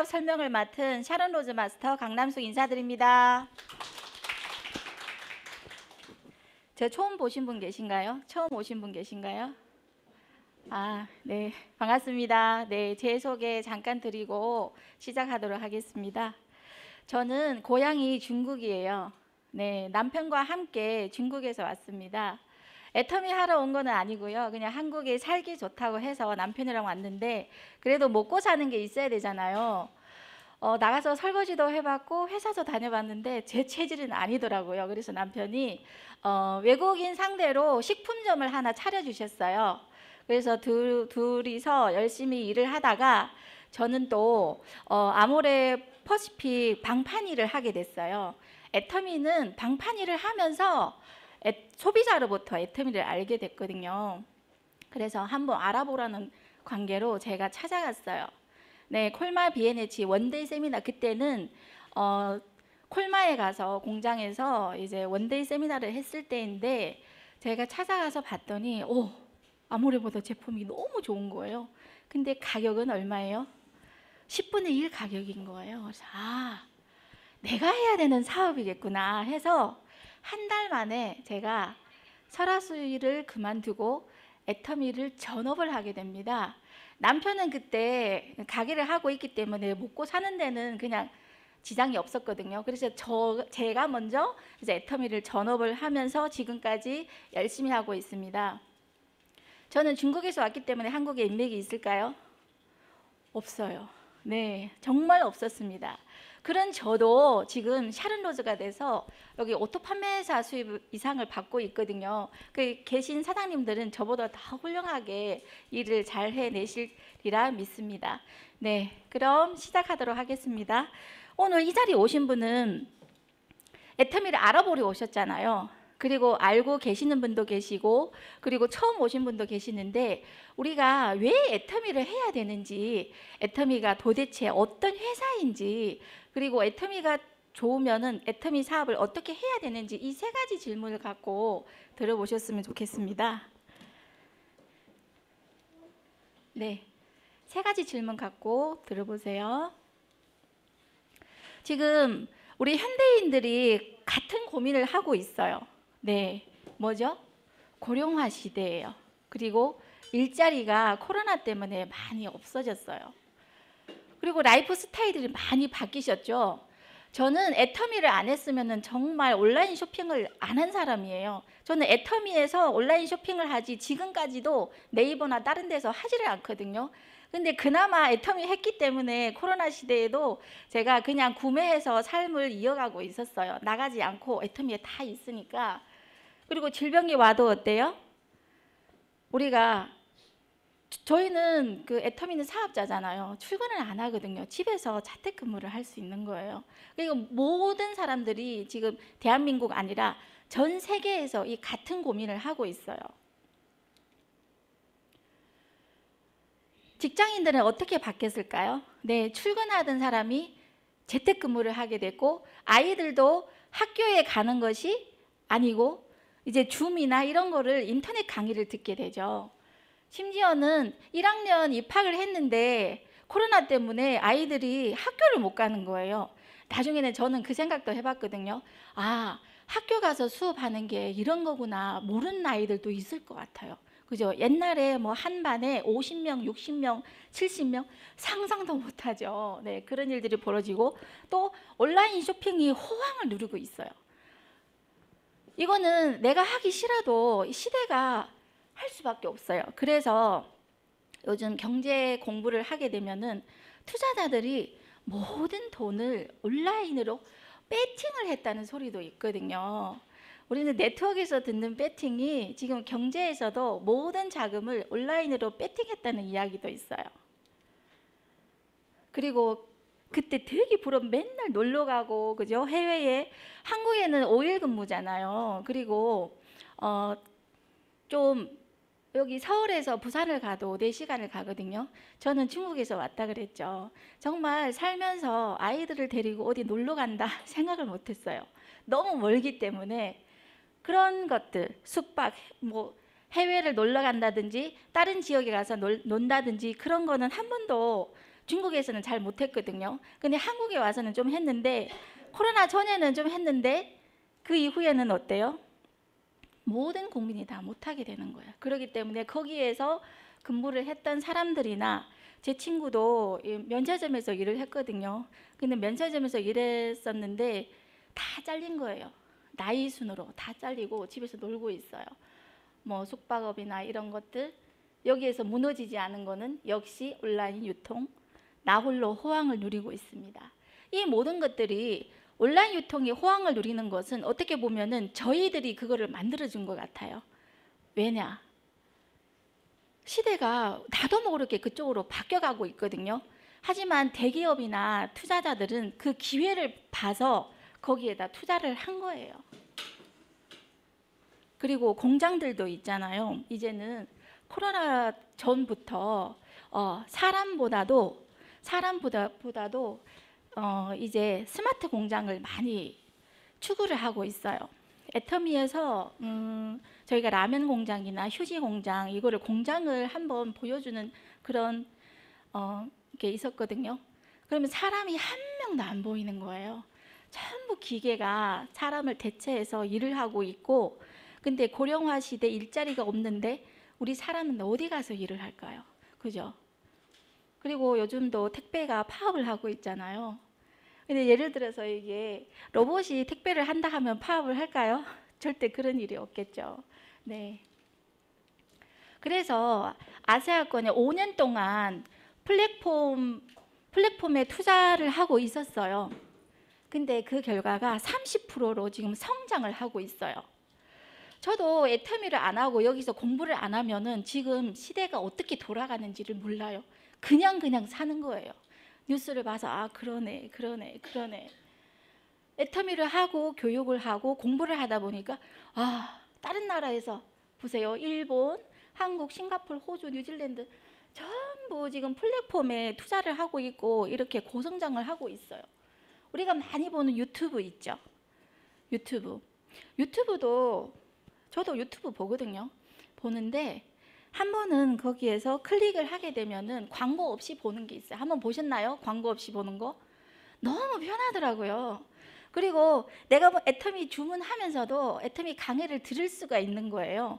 사업 설명을 맡은 샤론 로즈 마스터 강남숙 인사드립니다. 저 처음 보신 분 계신가요? 처음 오신 분 계신가요? 아, 네. 반갑습니다. 네, 제 소개 잠깐 드리고 시작하도록 하겠습니다. 저는 고향이 중국이에요. 네, 남편과 함께 중국에서 왔습니다. 애터미 하러 온 거는 아니고요. 그냥 한국에 살기 좋다고 해서 남편이랑 왔는데 그래도 먹고 사는 게 있어야 되잖아요. 어, 나가서 설거지도 해봤고 회사도 다녀봤는데 제 체질은 아니더라고요. 그래서 남편이 어, 외국인 상대로 식품점을 하나 차려주셨어요. 그래서 둘, 둘이서 열심히 일을 하다가 저는 또 어, 아모레 퍼시픽 방판 일을 하게 됐어요. 애터미는 방판 일을 하면서 애, 소비자로부터 애터미를 알게 됐거든요. 그래서 한번 알아보라는 관계로 제가 찾아갔어요. 네, 콜마 BNH one day 세미나 그때는 어, 콜마에 가서 공장에서 이제 one day 세미나를 했을 때인데 제가 찾아가서 봤더니 오 아모레보다 제품이 너무 좋은 거예요. 근데 가격은 얼마예요? 10분의 1 가격인 거예요. 아 내가 해야 되는 사업이겠구나 해서 한 달 만에 제가 설화수 일을 그만두고 애터미를 전업을 하게 됩니다. 남편은 그때 가게를 하고 있기 때문에 먹고 사는 데는 그냥 지장이 없었거든요. 그래서 저 제가 먼저 이제 애터미를 전업을 하면서 지금까지 열심히 하고 있습니다. 저는 중국에서 왔기 때문에 한국에 인맥이 있을까요? 없어요. 네, 정말 없었습니다. 그런 저도 지금 샤론로즈가 돼서 여기 오토 판매사 수입 이상을 받고 있거든요. 그 계신 사장님들은 저보다 더 훌륭하게 일을 잘 해내시리라 믿습니다. 네, 그럼 시작하도록 하겠습니다. 오늘 이 자리에 오신 분은 애터미를 알아보려 오셨잖아요. 그리고 알고 계시는 분도 계시고 그리고 처음 오신 분도 계시는데 우리가 왜 애터미를 해야 되는지 애터미가 도대체 어떤 회사인지 그리고 애터미가 좋으면은 애터미 사업을 어떻게 해야 되는지 이 세 가지 질문을 갖고 들어보셨으면 좋겠습니다. 네. 세 가지 질문 갖고 들어보세요. 지금 우리 현대인들이 같은 고민을 하고 있어요. 네. 뭐죠? 고령화 시대예요. 그리고 일자리가 코로나 때문에 많이 없어졌어요. 그리고 라이프 스타일들이 많이 바뀌셨죠. 저는 애터미를 안 했으면 정말 온라인 쇼핑을 안 한 사람이에요. 저는 애터미에서 온라인 쇼핑을 하지 지금까지도 네이버나 다른 데서 하지를 않거든요. 근데 그나마 애터미 했기 때문에 코로나 시대에도 제가 그냥 구매해서 삶을 이어가고 있었어요. 나가지 않고 애터미에 다 있으니까. 그리고 질병이 와도 어때요? 우리가 저희는 그 애터미는 사업자잖아요. 출근을 안 하거든요. 집에서 자택근무를 할 수 있는 거예요. 그리고 모든 사람들이 지금 대한민국 아니라 전 세계에서 이 같은 고민을 하고 있어요. 직장인들은 어떻게 바뀌었을까요? 네, 출근하던 사람이 재택근무를 하게 됐고 아이들도 학교에 가는 것이 아니고 이제 줌이나 이런 거를 인터넷 강의를 듣게 되죠. 심지어는 1학년 입학을 했는데 코로나 때문에 아이들이 학교를 못 가는 거예요. 나중에는 저는 그 생각도 해봤거든요. 아, 학교 가서 수업하는 게 이런 거구나. 모르는 아이들도 있을 것 같아요. 그죠? 옛날에 뭐 한 반에 50명, 60명, 70명 상상도 못하죠. 네, 그런 일들이 벌어지고 또 온라인 쇼핑이 호황을 누리고 있어요. 이거는 내가 하기 싫어도 시대가 할 수밖에 없어요. 그래서 요즘 경제 공부를 하게 되면은 투자자들이 모든 돈을 온라인으로 배팅을 했다는 소리도 있거든요. 우리는 네트워크에서 듣는 배팅이 지금 경제에서도 모든 자금을 온라인으로 배팅했다는 이야기도 있어요. 그리고 그때 되게 부러 맨날 놀러 가고 그죠 해외에 한국에는 5일 근무잖아요. 그리고 어 좀 여기 서울에서 부산을 가도 4시간을 가거든요. 저는 중국에서 왔다 그랬죠. 정말 살면서 아이들을 데리고 어디 놀러 간다 생각을 못 했어요. 너무 멀기 때문에 그런 것들, 숙박, 뭐 해외를 놀러 간다든지 다른 지역에 가서 놀, 논다든지 그런 거는 한 번도 중국에서는 잘 못했거든요. 근데 한국에 와서는 좀 했는데 코로나 전에는 좀 했는데 그 이후에는 어때요? 모든 국민이 다 못하게 되는 거예요. 그렇기 때문에 거기에서 근무를 했던 사람들이나 제 친구도 이 면세점에서 일을 했거든요. 근데 면세점에서 일했었는데 다 잘린 거예요. 나이 순으로 다 잘리고 집에서 놀고 있어요. 뭐 숙박업이나 이런 것들 여기에서 무너지지 않은 거는 역시 온라인 유통 나홀로 호황을 누리고 있습니다. 이 모든 것들이 온라인 유통이 호황을 누리는 것은 어떻게 보면은 저희들이 그거를 만들어 준 것 같아요. 왜냐? 시대가 나도 모르게 그쪽으로 바뀌어가고 있거든요. 하지만 대기업이나 투자자들은 그 기회를 봐서 거기에다 투자를 한 거예요. 그리고 공장들도 있잖아요. 이제는 코로나 전부터 어, 사람보다도 사람보다 보다도 어, 이제 스마트 공장을 많이 추구를 하고 있어요. 애터미에서 음, 저희가 라면 공장이나 휴지 공장 이거를 공장을 한번 보여주는 그런 어, 게 있었거든요. 그러면 사람이 한 명도 안 보이는 거예요. 전부 기계가 사람을 대체해서 일을 하고 있고, 근데 고령화 시대 일자리가 없는데 우리 사람은 어디 가서 일을 할까요? 그죠? 그리고 요즘도 택배가 파업을 하고 있잖아요. 근데 예를 들어서 이게 로봇이 택배를 한다 하면 파업을 할까요? 절대 그런 일이 없겠죠. 네. 그래서 아세아권에 5년 동안 플랫폼 플랫폼에 투자를 하고 있었어요. 근데 그 결과가 30%로 지금 성장을 하고 있어요. 저도 애터미를 안 하고 여기서 공부를 안 하면은 지금 시대가 어떻게 돌아가는지를 몰라요. 그냥 그냥 사는 거예요. 뉴스를 봐서 아 그러네 그러네 그러네. 애터미를 하고 교육을 하고 공부를 하다 보니까 아 다른 나라에서 보세요. 일본 한국 싱가포르 호주 뉴질랜드 전부 지금 플랫폼에 투자를 하고 있고 이렇게 고성장을 하고 있어요. 우리가 많이 보는 유튜브 있죠? 유튜브. 유튜브도 저도 유튜브 보거든요. 보는데 한 번은 거기에서 클릭을 하게 되면은 광고 없이 보는 게 있어요. 한번 보셨나요? 광고 없이 보는 거? 너무 편하더라고요. 그리고 내가 뭐 애터미 주문하면서도 애터미 강의를 들을 수가 있는 거예요.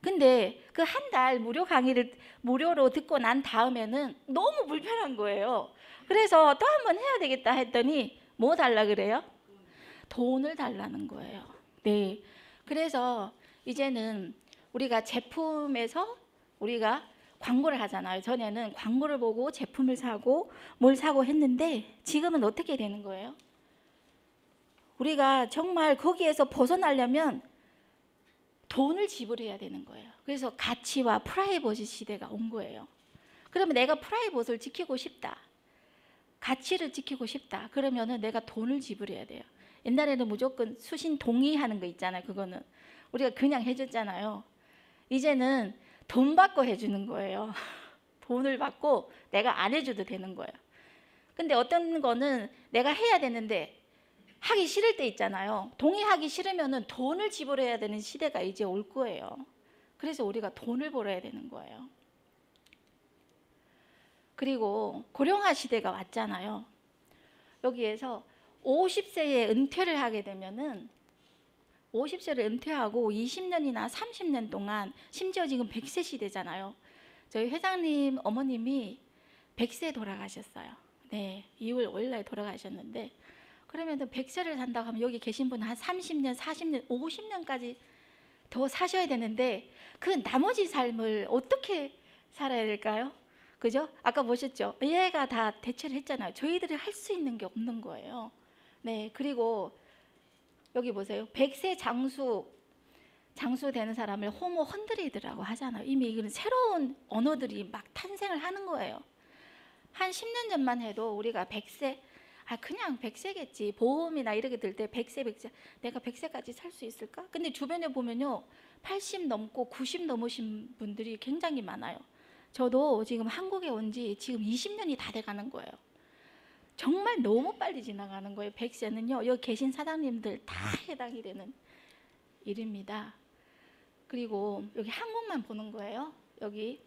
근데 그 한 달 무료 강의를 무료로 듣고 난 다음에는 너무 불편한 거예요. 그래서 또 한 번 해야 되겠다 했더니 뭐 달라 그래요? 돈을 달라는 거예요. 네. 그래서 이제는 우리가 제품에서 우리가 광고를 하잖아요. 전에는 광고를 보고 제품을 사고 뭘 사고 했는데 지금은 어떻게 되는 거예요? 우리가 정말 거기에서 벗어나려면 돈을 지불해야 되는 거예요. 그래서 가치와 프라이버시 시대가 온 거예요. 그러면 내가 프라이버시를 지키고 싶다. 가치를 지키고 싶다. 그러면은 내가 돈을 지불해야 돼요. 옛날에는 무조건 수신 동의하는 거 있잖아요. 그거는 우리가 그냥 해줬잖아요. 이제는 돈 받고 해주는 거예요. 돈을 받고 내가 안 해줘도 되는 거예요. 근데 어떤 거는 내가 해야 되는데 하기 싫을 때 있잖아요. 동의하기 싫으면은 돈을 지불해야 되는 시대가 이제 올 거예요. 그래서 우리가 돈을 벌어야 되는 거예요. 그리고 고령화 시대가 왔잖아요. 여기에서 50세에 은퇴를 하게 되면은 50세를 은퇴하고 20년이나 30년 동안 심지어 지금 100세 시대잖아요. 저희 회장님 어머님이 100세 돌아가셨어요. 네, 2월 5일 날 돌아가셨는데 그러면 100세를 산다고 하면 여기 계신 분은 한 30년, 40년, 50년까지 더 사셔야 되는데 그 나머지 삶을 어떻게 살아야 될까요? 그죠? 아까 보셨죠? 얘가 다 대체를 했잖아요. 저희들이 할 수 있는 게 없는 거예요. 네, 그리고 여기 보세요. 백세 장수 장수 되는 사람을 호모 헌드리드라고 하잖아요. 이미 이건 새로운 언어들이 막 탄생을 하는 거예요. 한 10년 전만 해도 우리가 백세 아 그냥 백세겠지 보험이나 이렇게 들때 백세 백세 내가 백세까지 살 수 있을까? 근데 주변에 보면요 80 넘고 90 넘으신 분들이 굉장히 많아요. 저도 지금 한국에 온 지 지금 20년이 다 돼 가는 거예요. 정말 너무 빨리 지나가는 거예요. 백세는요. 여기 계신 사장님들 다 해당이 되는 일입니다. 그리고 여기 한국만 보는 거예요. 여기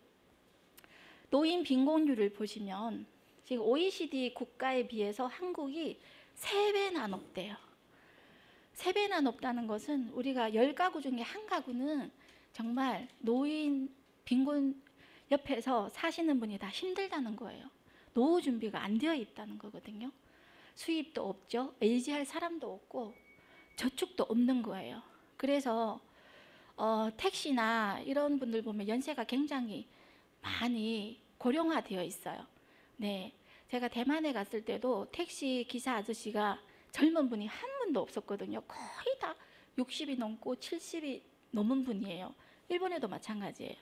노인 빈곤율을 보시면 지금 OECD 국가에 비해서 한국이 세 배나 높대요. 세 배나 높다는 것은 우리가 열 가구 중에 한 가구는 정말 노인 빈곤 옆에서 사시는 분이 다 힘들다는 거예요. 노후 준비가 안 되어 있다는 거거든요. 수입도 없죠. 의지할 사람도 없고 저축도 없는 거예요. 그래서 어, 택시나 이런 분들 보면 연세가 굉장히 많이 고령화되어 있어요. 네, 제가 대만에 갔을 때도 택시 기사 아저씨가 젊은 분이 한 분도 없었거든요. 거의 다 60이 넘고 70이 넘은 분이에요. 일본에도 마찬가지예요.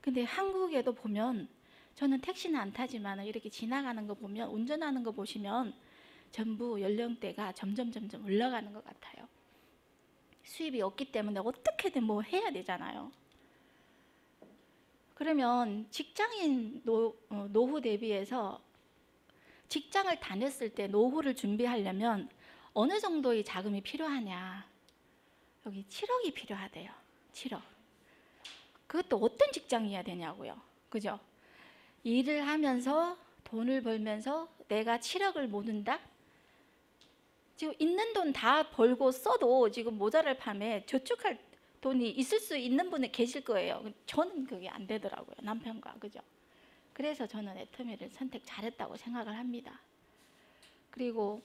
근데 한국에도 보면 저는 택시는 안 타지만 이렇게 지나가는 거 보면 운전하는 거 보시면 전부 연령대가 점점 점점 올라가는 것 같아요. 수입이 없기 때문에 어떻게든 뭐 해야 되잖아요. 그러면 직장인 노, 어, 노후 대비해서 직장을 다녔을 때 노후를 준비하려면 어느 정도의 자금이 필요하냐? 여기 7억이 필요하대요. 7억. 그것도 어떤 직장이어야 되냐고요. 그죠? 일을 하면서 돈을 벌면서 내가 7억을 모는다? 지금 있는 돈 다 벌고 써도 지금 모자랄 밤에 저축할 돈이 있을 수 있는 분이 계실 거예요. 저는 그게 안 되더라고요. 남편과 그죠? 그래서 저는 애터미를 선택 잘했다고 생각을 합니다. 그리고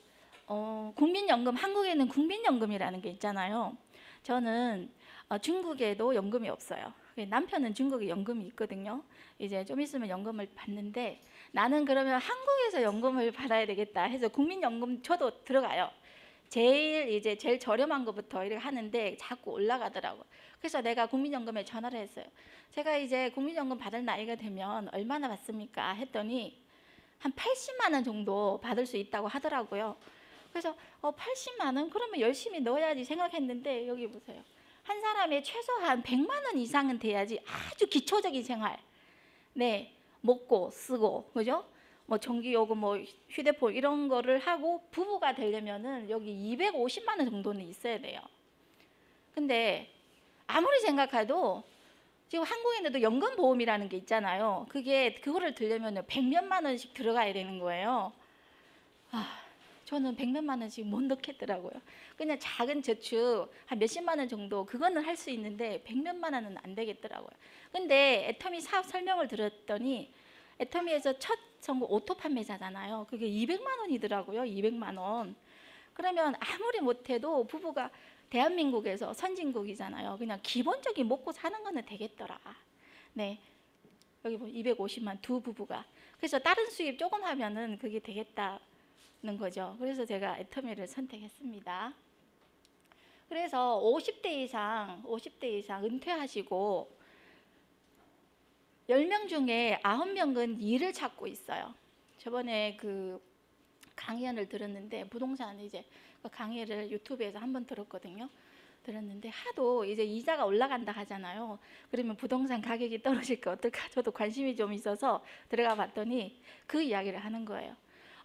어, 국민연금 한국에는 국민연금이라는 게 있잖아요. 저는 어, 중국에도 연금이 없어요. 남편은 중국에 연금이 있거든요. 이제 좀 있으면 연금을 받는데 나는 그러면 한국에서 연금을 받아야 되겠다 해서 국민연금 저도 들어가요. 제일 이제 제일 저렴한 것부터 이렇게 하는데 자꾸 올라가더라고. 그래서 내가 국민연금에 전화를 했어요. 제가 이제 국민연금 받을 나이가 되면 얼마나 받습니까? 했더니 한 80만 원 정도 받을 수 있다고 하더라고요. 그래서 어 80만 원 그러면 열심히 넣어야지 생각했는데 여기 보세요. 한 사람의 최소한 100만 원 이상은 돼야지 아주 기초적인 생활. 네. 먹고 쓰고 그죠? 뭐 전기 요금 뭐 휴대폰 이런 거를 하고 부부가 되려면은 여기 250만 원 정도는 있어야 돼요. 근데 아무리 생각해도 지금 한국인들도 연금 보험이라는 게 있잖아요. 그게 그거를 들려면 100몇만 원씩 들어가야 되는 거예요. 아, 저는 100몇만 원씩 못 넣겠더라고요. 그냥 작은 저축 한 몇십만 원 정도 그거는 할 수 있는데 100몇만 원은 안 되겠더라고요. 근데 애터미 사업 설명을 들었더니 애터미에서 첫 성공 오토 판매사잖아요. 그게 200만 원이더라고요. 200만 원. 그러면 아무리 못해도 부부가 대한민국에서 선진국이잖아요. 그냥 기본적인 먹고 사는 거는 되겠더라. 네. 여기 뭐 250만 두 부부가. 그래서 다른 수입 조금 하면은 그게 되겠다는 거죠. 그래서 제가 애터미를 선택했습니다. 그래서 50대 이상, 50대 이상 은퇴하시고 10명 중에 9명은 일을 찾고 있어요. 저번에 그 강의를 들었는데 부동산 이제 그 강의를 유튜브에서 한 번 들었거든요. 들었는데 하도 이제 이자가 올라간다 하잖아요. 그러면 부동산 가격이 떨어질까 어떨까 저도 관심이 좀 있어서 들어가 봤더니 그 이야기를 하는 거예요.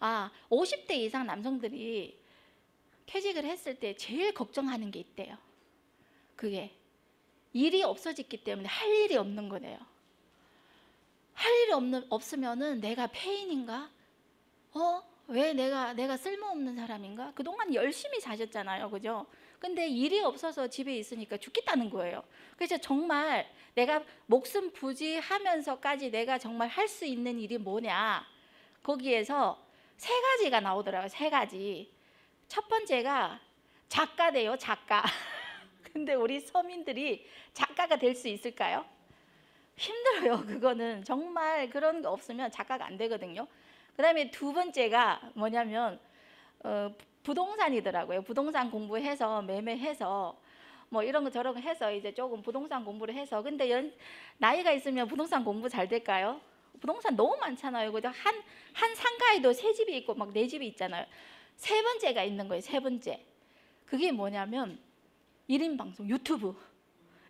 아, 50대 이상 남성들이 퇴직을 했을 때 제일 걱정하는 게 있대요. 그게 일이 없어졌기 때문에 할 일이 없는 거네요. 할 일이 없는 없으면은 내가 폐인인가? 어? 왜 내가 내가 쓸모없는 사람인가? 그동안 열심히 사셨잖아요. 그죠? 근데 일이 없어서 집에 있으니까 죽겠다는 거예요. 그래서 정말 내가 목숨 부지하면서까지 내가 정말 할 수 있는 일이 뭐냐? 거기에서 세 가지가 나오더라고요. 세 가지. 첫 번째가 작가돼요, 작가. 근데 우리 서민들이 작가가 될 수 있을까요? 힘들어요. 그거는 정말 그런 거 없으면 작가가 안 되거든요. 그 다음에 두 번째가 뭐냐면 어, 부동산이더라고요. 부동산 공부해서 매매해서 뭐 이런 거 저런 거 해서 이제 조금 부동산 공부를 해서 근데 연, 나이가 있으면 부동산 공부 잘 될까요? 부동산 너무 많잖아요. 그죠? 한, 한 상가에도 세 집이 있고 막 네 집이 있잖아요. 세 번째가 있는 거예요. 세 번째. 그게 뭐냐면 1인 방송 유튜브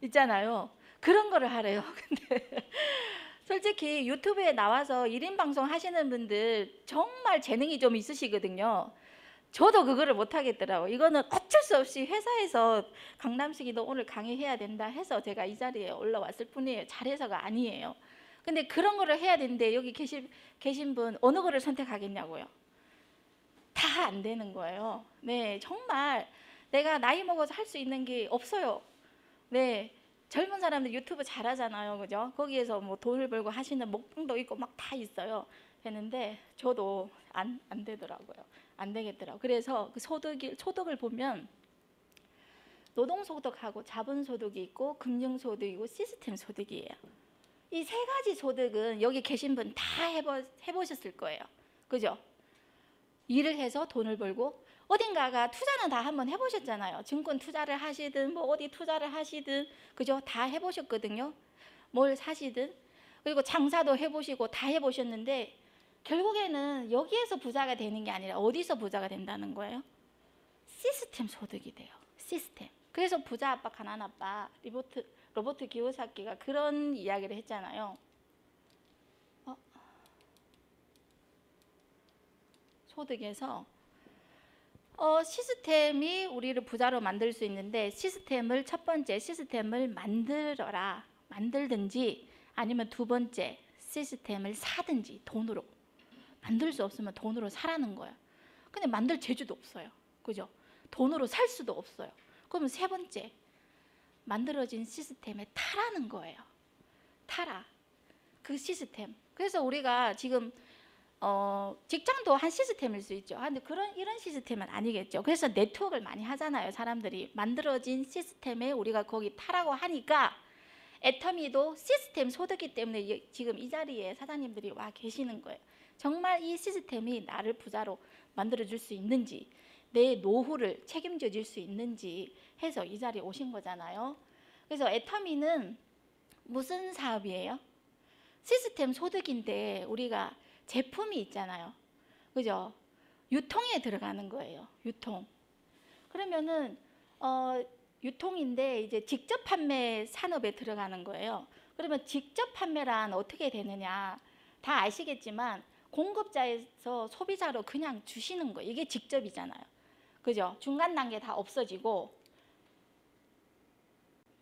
있잖아요. 그런 거를 하래요. 근데 솔직히 유튜브에 나와서 1인 방송 하시는 분들 정말 재능이 좀 있으시거든요. 저도 그거를 못 하겠더라고. 이거는 어쩔 수 없이 회사에서 강남식이 너 오늘 강의해야 된다 해서 제가 이 자리에 올라왔을 뿐이에요. 잘해서가 아니에요. 근데 그런 거를 해야 되는데 여기 계신 계신 분 어느 거를 선택하겠냐고요. 다 안 되는 거예요. 네, 정말 내가 나이 먹어서 할 수 있는 게 없어요. 네. 젊은 사람들 유튜브 잘하잖아요. 그죠? 거기에서 뭐 돈을 벌고 하시는 먹방도 있고 막 다 있어요. 되는데 저도 안, 안 되더라고요. 안 되겠더라고요. 그래서 그 소득이, 소득을 보면 노동소득하고 자본소득이 있고 금융소득이고 시스템 소득이에요. 이 세 가지 소득은 여기 계신 분 다 해보, 해보셨을 거예요. 그죠? 일을 해서 돈을 벌고 어딘가가 투자는 다 한번 해보셨잖아요. 증권 투자를 하시든 뭐 어디 투자를 하시든 그죠? 다 해보셨거든요. 뭘 사시든 그리고 장사도 해보시고 다 해보셨는데 결국에는 여기에서 부자가 되는 게 아니라 어디서 부자가 된다는 거예요? 시스템 소득이 돼요. 시스템. 그래서 부자 아빠 가난 아빠 리보트 로버트 기요사키가 그런 이야기를 했잖아요. 소득에서 어, 시스템이 우리를 부자로 만들 수 있는데 시스템을 첫 번째 시스템을 만들어라 만들든지 아니면 두 번째 시스템을 사든지 돈으로 만들 수 없으면 돈으로 사라는 거야. 근데 만들 재주도 없어요. 그죠? 돈으로 살 수도 없어요. 그러면 세 번째 만들어진 시스템에 타라는 거예요. 타라. 그 시스템. 그래서 우리가 지금 어, 직장도 한 시스템일 수 있죠. 아, 근데 그런 이런 시스템은 아니겠죠. 그래서 네트워크를 많이 하잖아요. 사람들이 만들어진 시스템에 우리가 거기 타라고 하니까 애터미도 시스템 소득이 때문에 이- 지금 이 자리에 사장님들이 와 계시는 거예요. 정말 이 시스템이 나를 부자로 만들어 줄 수 있는지 내 노후를 책임져 줄 수 있는지 해서 이 자리에 오신 거잖아요. 그래서 애터미는 무슨 사업이에요? 시스템 소득인데 우리가 제품이 있잖아요. 그죠? 유통에 들어가는 거예요. 유통. 그러면은 어, 유통인데 이제 직접 판매 산업에 들어가는 거예요. 그러면 직접 판매란 어떻게 되느냐? 다 아시겠지만 공급자에서 소비자로 그냥 주시는 거 이게 직접이잖아요. 그죠? 중간 단계 다 없어지고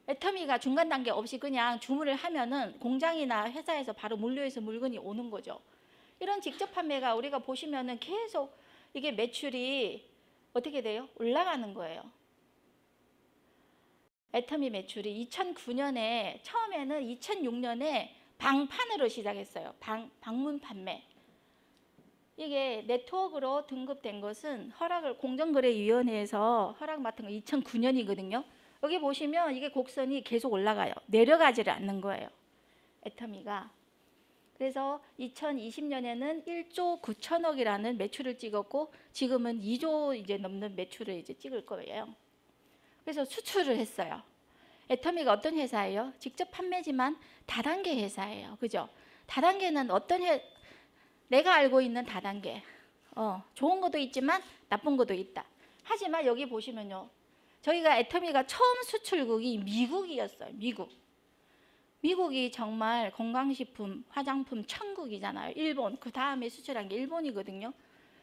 애터미가 중간 단계 없이 그냥 주문을 하면은 공장이나 회사에서 바로 물류해서 물건이 오는 거죠. 이런 직접 판매가 우리가 보시면은 계속 이게 매출이 어떻게 돼요? 올라가는 거예요. 애터미 매출이 2009년에 처음에는 2006년에 방판으로 시작했어요. 방, 방문 판매. 이게 네트워크로 등급된 것은 허락을 공정거래위원회에서 허락 맡은 거 2009년이거든요. 여기 보시면 이게 곡선이 계속 올라가요. 내려가지를 않는 거예요. 애터미가. 그래서 2020년에는 1조 9천억이라는 매출을 찍었고 지금은 2조 이제 넘는 매출을 이제 찍을 거예요. 그래서 수출을 했어요. 애터미가 어떤 회사예요? 직접 판매지만 다단계 회사예요. 그죠? 다단계는 어떤 회 내가 알고 있는 다단계. 어, 좋은 것도 있지만 나쁜 것도 있다. 하지만 여기 보시면요. 저희가 애터미가 처음 수출국이 미국이었어요. 미국. 미국이 정말 건강식품, 화장품 천국이잖아요. 일본. 그 다음에 수출한 게 일본이거든요.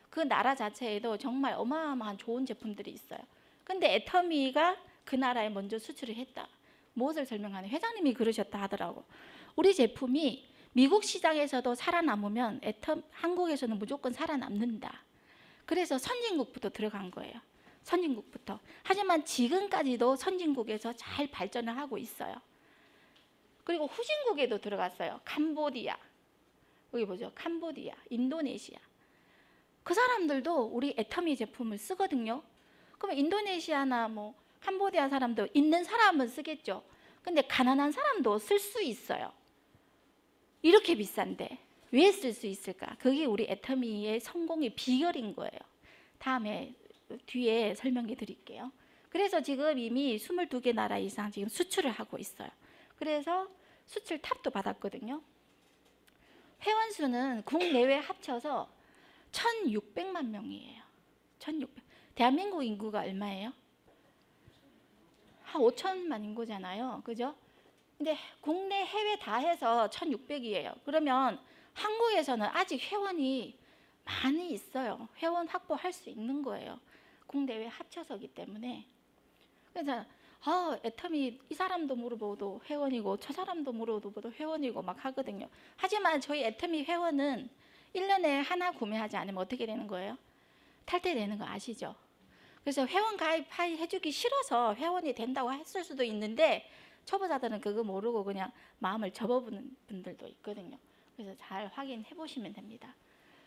그 나라 자체에도 정말 어마어마한 좋은 제품들이 있어요. 근데 애터미가 그 나라에 먼저 수출을 했다. 무엇을 설명하는 회장님이 그러셨다 하더라고. 우리 제품이 미국 시장에서도 살아남으면 애터 한국에서는 무조건 살아남는다. 그래서 선진국부터 들어간 거예요. 선진국부터. 하지만 지금까지도 선진국에서 잘 발전을 하고 있어요. 그리고 후진국에도 들어갔어요. 캄보디아. 여기 보죠. 캄보디아, 인도네시아. 그 사람들도 우리 애터미 제품을 쓰거든요. 그러면 인도네시아나 뭐 캄보디아 사람도 있는 사람은 쓰겠죠. 근데 가난한 사람도 쓸 수 있어요. 이렇게 비싼데 왜 쓸 수 있을까? 그게 우리 애터미의 성공의 비결인 거예요. 다음에 뒤에 설명해 드릴게요. 그래서 지금 이미 22개 나라 이상 지금 수출을 하고 있어요. 그래서 수출 탑도 받았거든요. 회원 수는 국내외 합쳐서 1,600만 명이에요. 1,600. 대한민국 인구가 얼마예요? 한 5천만 인구잖아요. 그죠? 근데 국내 해외 다 해서 1,600이에요. 그러면 한국에서는 아직 회원이 많이 있어요. 회원 확보할 수 있는 거예요. 국내외 합쳐서기 때문에. 그래서 아, 애텀이 이 사람도 물어보도 회원이고 저 사람도 물어보도 회원이고 막 하거든요. 하지만 저희 애텀이 회원은 1년에 하나 구매하지 않으면 어떻게 되는 거예요? 탈퇴되는 거 아시죠? 그래서 회원 가입해 주기 싫어서 회원이 된다고 했을 수도 있는데 초보자들은 그거 모르고 그냥 마음을 접어보는 분들도 있거든요. 그래서 잘 확인해 보시면 됩니다.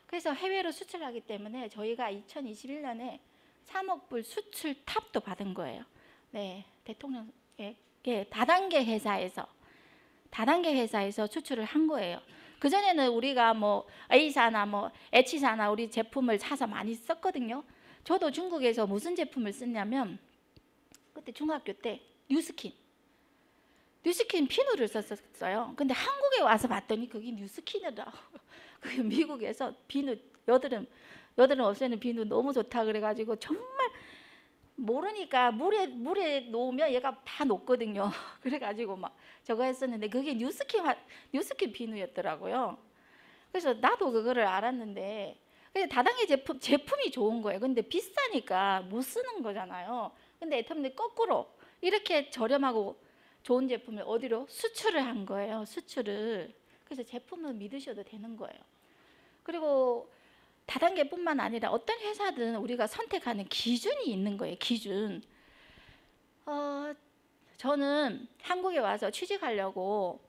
그래서 해외로 수출하기 때문에 저희가 2021년에 3억 불 수출 탑도 받은 거예요. 네, 대통령에게 다단계 회사에서 다단계 회사에서 수출을 한 거예요. 그 전에는 우리가 뭐 A사나 뭐 H사나 우리 제품을 사서 많이 썼거든요. 저도 중국에서 무슨 제품을 썼냐면 그때 중학교 때 뉴스킨 뉴스킨 비누를 썼었어요. 근데 한국에 와서 봤더니 그게 뉴스킨이더라고. 그게 미국에서 비누 여드름 여드름 없애는 비누 너무 좋다 그래가지고 정말 모르니까 물에 물에 놓으면 얘가 다 녹거든요. 그래가지고 막 저거 했었는데 그게 뉴스킨 화- 뉴스킨 비누였더라고요. 그래서 나도 그거를 알았는데 근데 다단계 제품 제품이 좋은 거예요. 근데 비싸니까 못 쓰는 거잖아요. 근데 애텀들 거꾸로 이렇게 저렴하고 좋은 제품을 어디로 수출을 한 거예요. 수출을. 그래서 제품은 믿으셔도 되는 거예요. 그리고 다단계뿐만 아니라 어떤 회사든 우리가 선택하는 기준이 있는 거예요. 기준. 어, 저는 한국에 와서 취직하려고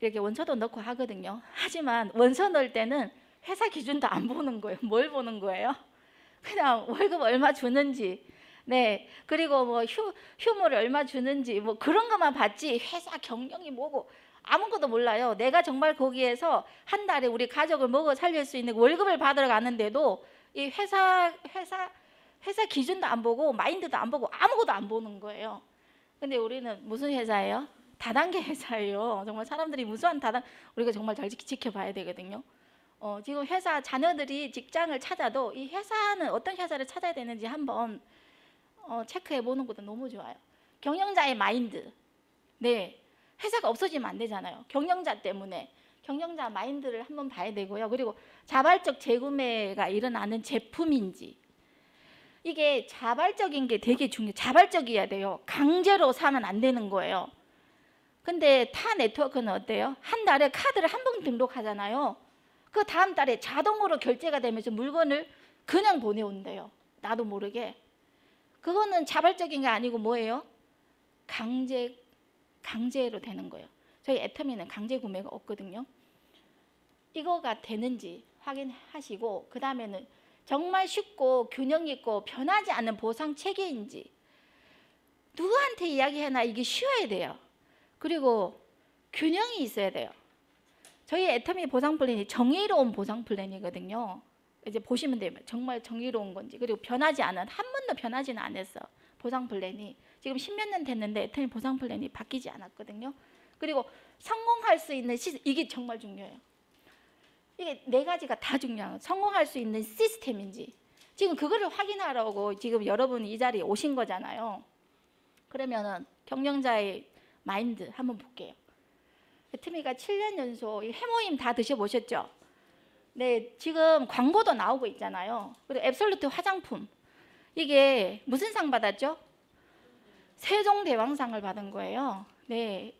이렇게 원서도 넣고 하거든요. 하지만 원서 넣을 때는 회사 기준도 안 보는 거예요. 뭘 보는 거예요? 그냥 월급 얼마 주는지, 네 그리고 뭐 휴, 휴무를 얼마 주는지 뭐 그런 것만 봤지 회사 경영이 뭐고 아무것도 몰라요. 내가 정말 거기에서 한 달에 우리 가족을 먹어 살릴 수 있는 월급을 받으러 가는데도 이 회사 회사 회사 기준도 안 보고 마인드도 안 보고 아무것도 안 보는 거예요. 근데 우리는 무슨 회사예요? 다단계 회사예요. 정말 사람들이 무수한 다단 우리가 정말 잘 지- 지켜봐야 되거든요. 어, 지금 회사 자녀들이 직장을 찾아도 이 회사는 어떤 회사를 찾아야 되는지 한번 어, 체크해 보는 것도 너무 좋아요. 경영자의 마인드. 네. 회사가 없어지면 안 되잖아요. 경영자 때문에. 경영자 마인드를 한번 봐야 되고요. 그리고 자발적 재구매가 일어나는 제품인지. 이게 자발적인 게 되게 중요해요. 자발적이어야 돼요. 강제로 사면 안 되는 거예요. 근데 타 네트워크는 어때요? 한 달에 카드를 한 번 등록하잖아요. 그 다음 달에 자동으로 결제가 되면서 물건을 그냥 보내온대요. 나도 모르게. 그거는 자발적인 게 아니고 뭐예요? 강제 강제로 되는 거예요. 저희 애터미는 강제 구매가 없거든요. 이거가 되는지 확인하시고 그 다음에는 정말 쉽고 균형 있고 변하지 않는 보상 체계인지 누구한테 이야기해나 이게 쉬워야 돼요. 그리고 균형이 있어야 돼요. 저희 애터미 보상 플랜이 정의로운 보상 플랜이거든요. 이제 보시면 돼요. 정말 정의로운 건지 그리고 변하지 않은 한 번도 변하지는 않았어. 보상 플랜이 지금 십몇 년 됐는데 애터미 보상 플랜이 바뀌지 않았거든요. 그리고 성공할 수 있는 시 이게 정말 중요해요. 이게 네 가지가 다 중요한 거예요. 성공할 수 있는 시스템인지 지금 그거를 확인하라고 지금 여러분 이 자리에 오신 거잖아요. 그러면은 경영자의 마인드 한번 볼게요. 애터미가 7년 연속 이 해모임 다 드셔보셨죠? 네, 지금 광고도 나오고 있잖아요. 그리고 앱솔루트 화장품 이게 무슨 상 받았죠? 세종대왕상을 받은 거예요. 네,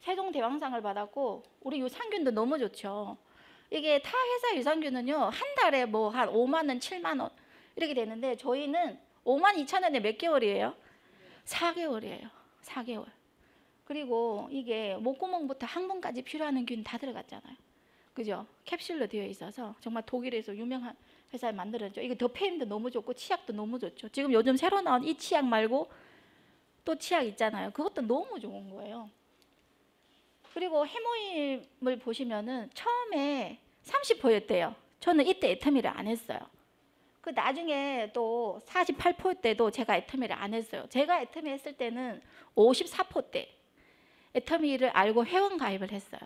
세종대왕상을 받았고 우리 유산균도 너무 좋죠. 이게 타 회사 유산균은요 한 달에 뭐 한 5만 원, 7만 원 이렇게 되는데 저희는 5만 2천 원에 몇 개월이에요? 4개월이에요. 4개월. 그리고 이게 목구멍부터 항문까지 필요한 균 다 들어갔잖아요. 그죠? 캡슐로 되어 있어서 정말 독일에서 유명한 회사에 만들었죠. 이거 더페임도 너무 좋고 치약도 너무 좋죠. 지금 요즘 새로 나온 이 치약 말고 또 치약 있잖아요. 그것도 너무 좋은 거예요. 그리고 해모임을 보시면은 처음에 30%였대요. 저는 이때 애터미를 안 했어요. 그 나중에 또 48% 때도 제가 애터미를 안 했어요. 제가 애터미 했을 때는 54%대 애터미를 알고 회원 가입을 했어요.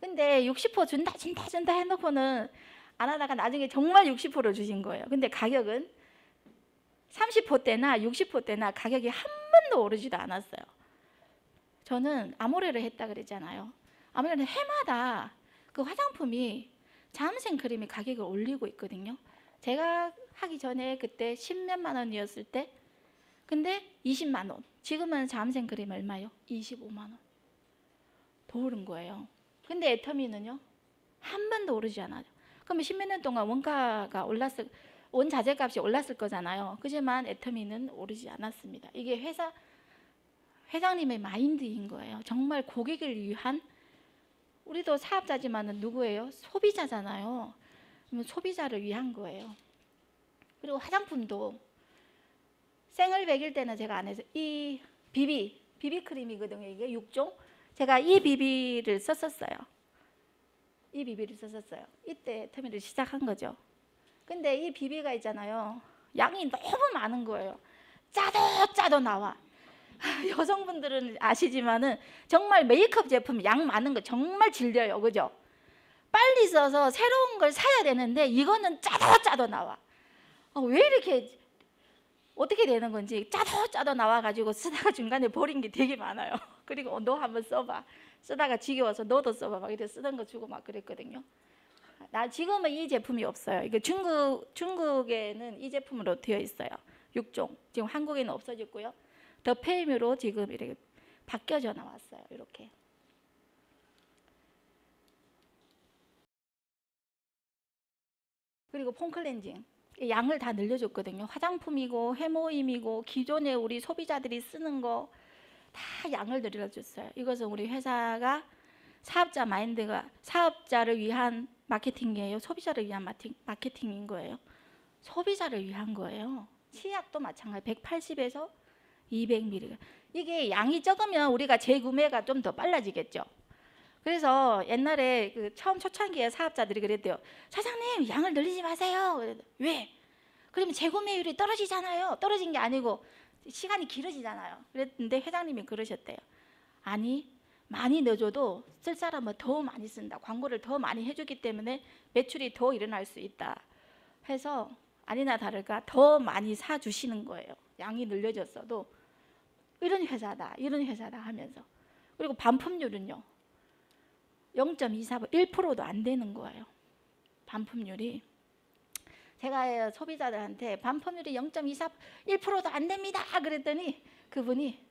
근데 60% 준다 준다 준다 해놓고는 안 하다가 나중에 정말 60% 주신 거예요. 근데 가격은 30%대나 60%대나 가격이 한 번도 오르지도 않았어요. 저는 아모레를 했다 그랬잖아요. 아모레는 해마다 그 화장품이 자음생 크림이 가격을 올리고 있거든요. 제가 하기 전에 그때 십몇만 원이었을 때 근데 20만 원. 지금은 자음생 크림 얼마요? 25만 원. 더 오른 거예요. 근데 애터미는요? 한 번도 오르지 않아요. 그러면 십몇 년 동안 원가가 올랐을 원자재값이 올랐을 거잖아요. 그지만 애터미는 오르지 않았습니다. 이게 회사 회장님의 마인드인 거예요. 정말 고객을 위한 우리도 사업자지만은 누구예요? 소비자잖아요. 그러면 소비자를 위한 거예요. 그리고 화장품도 생을 먹일 때는 제가 안 해서 이 비비 비비 크림이거든요. 이게 6종. 제가 이 비비를 썼었어요. 이 비비를 썼었어요. 이때 터미를 시작한 거죠. 근데 이 비비가 있잖아요. 양이 너무 많은 거예요. 짜도 짜도 나와. 여성분들은 아시지만은 정말 메이크업 제품 양 많은 거 정말 질려요. 그죠? 빨리 써서 새로운 걸 사야 되는데 이거는 짜도 짜도 나와. 어, 왜 이렇게 어떻게 되는 건지 짜도 짜도 나와가지고 쓰다가 중간에 버린 게 되게 많아요. 그리고 어, 너 한번 써봐. 쓰다가 지겨워서 너도 써봐. 막 이렇게 쓰던 거 주고 막 그랬거든요. 나 지금은 이 제품이 없어요. 이거 중국 중국에는 이 제품으로 되어 있어요. 6종. 지금 한국에는 없어졌고요. 더 페임으로 지금 이렇게 바뀌어져 나왔어요. 이렇게. 그리고 폼 클렌징. 이 양을 다 늘려줬거든요. 화장품이고 해모임이고 기존에 우리 소비자들이 쓰는 거 다 양을 늘려줬어요. 이것은 우리 회사가 사업자 마인드가 사업자를 위한 마케팅이에요. 소비자를 위한 마케팅, 마케팅인 거예요. 소비자를 위한 거예요. 치약도 마찬가지. 180에서 200ml. 이게 양이 적으면 우리가 재구매가 좀 더 빨라지겠죠. 그래서 옛날에 그 처음 초창기에 사업자들이 그랬대요. 사장님 양을 늘리지 마세요. 왜? 그러면 재구매율이 떨어지잖아요. 떨어진 게 아니고 시간이 길어지잖아요. 그랬는데 회장님이 그러셨대요. 아니 많이 넣어줘도 쓸 사람은 더 많이 쓴다. 광고를 더 많이 해주기 때문에 매출이 더 일어날 수 있다. 해서 아니나 다를까 더 많이 사주시는 거예요. 양이 늘려졌어도 이런 회사다, 이런 회사다 하면서 그리고 반품률은요 0.24 1%도 안 되는 거예요. 반품률이 제가 소비자들한테 반품률이 0.24 1%도 안 됩니다. 그랬더니 그분이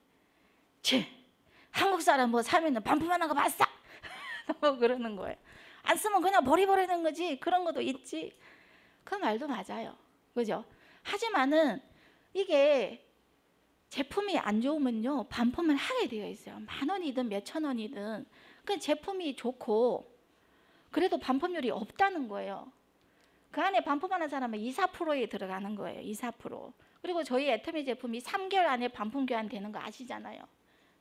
치 한국 사람 뭐 사면은 반품하는 거 봤어? 뭐 그러는 거예요. 안 쓰면 그냥 버리버리는 거지. 그런 것도 있지. 그 말도 맞아요. 그죠? 하지만은 이게 제품이 안 좋으면요 반품을 하게 되어 있어요. 만 원이든 몇 천 원이든 그 제품이 좋고 그래도 반품률이 없다는 거예요. 그 안에 반품하는 사람은 2, 4%에 들어가는 거예요. 2, 4%. 그리고 저희 애터미 제품이 3개월 안에 반품 교환 되는 거 아시잖아요.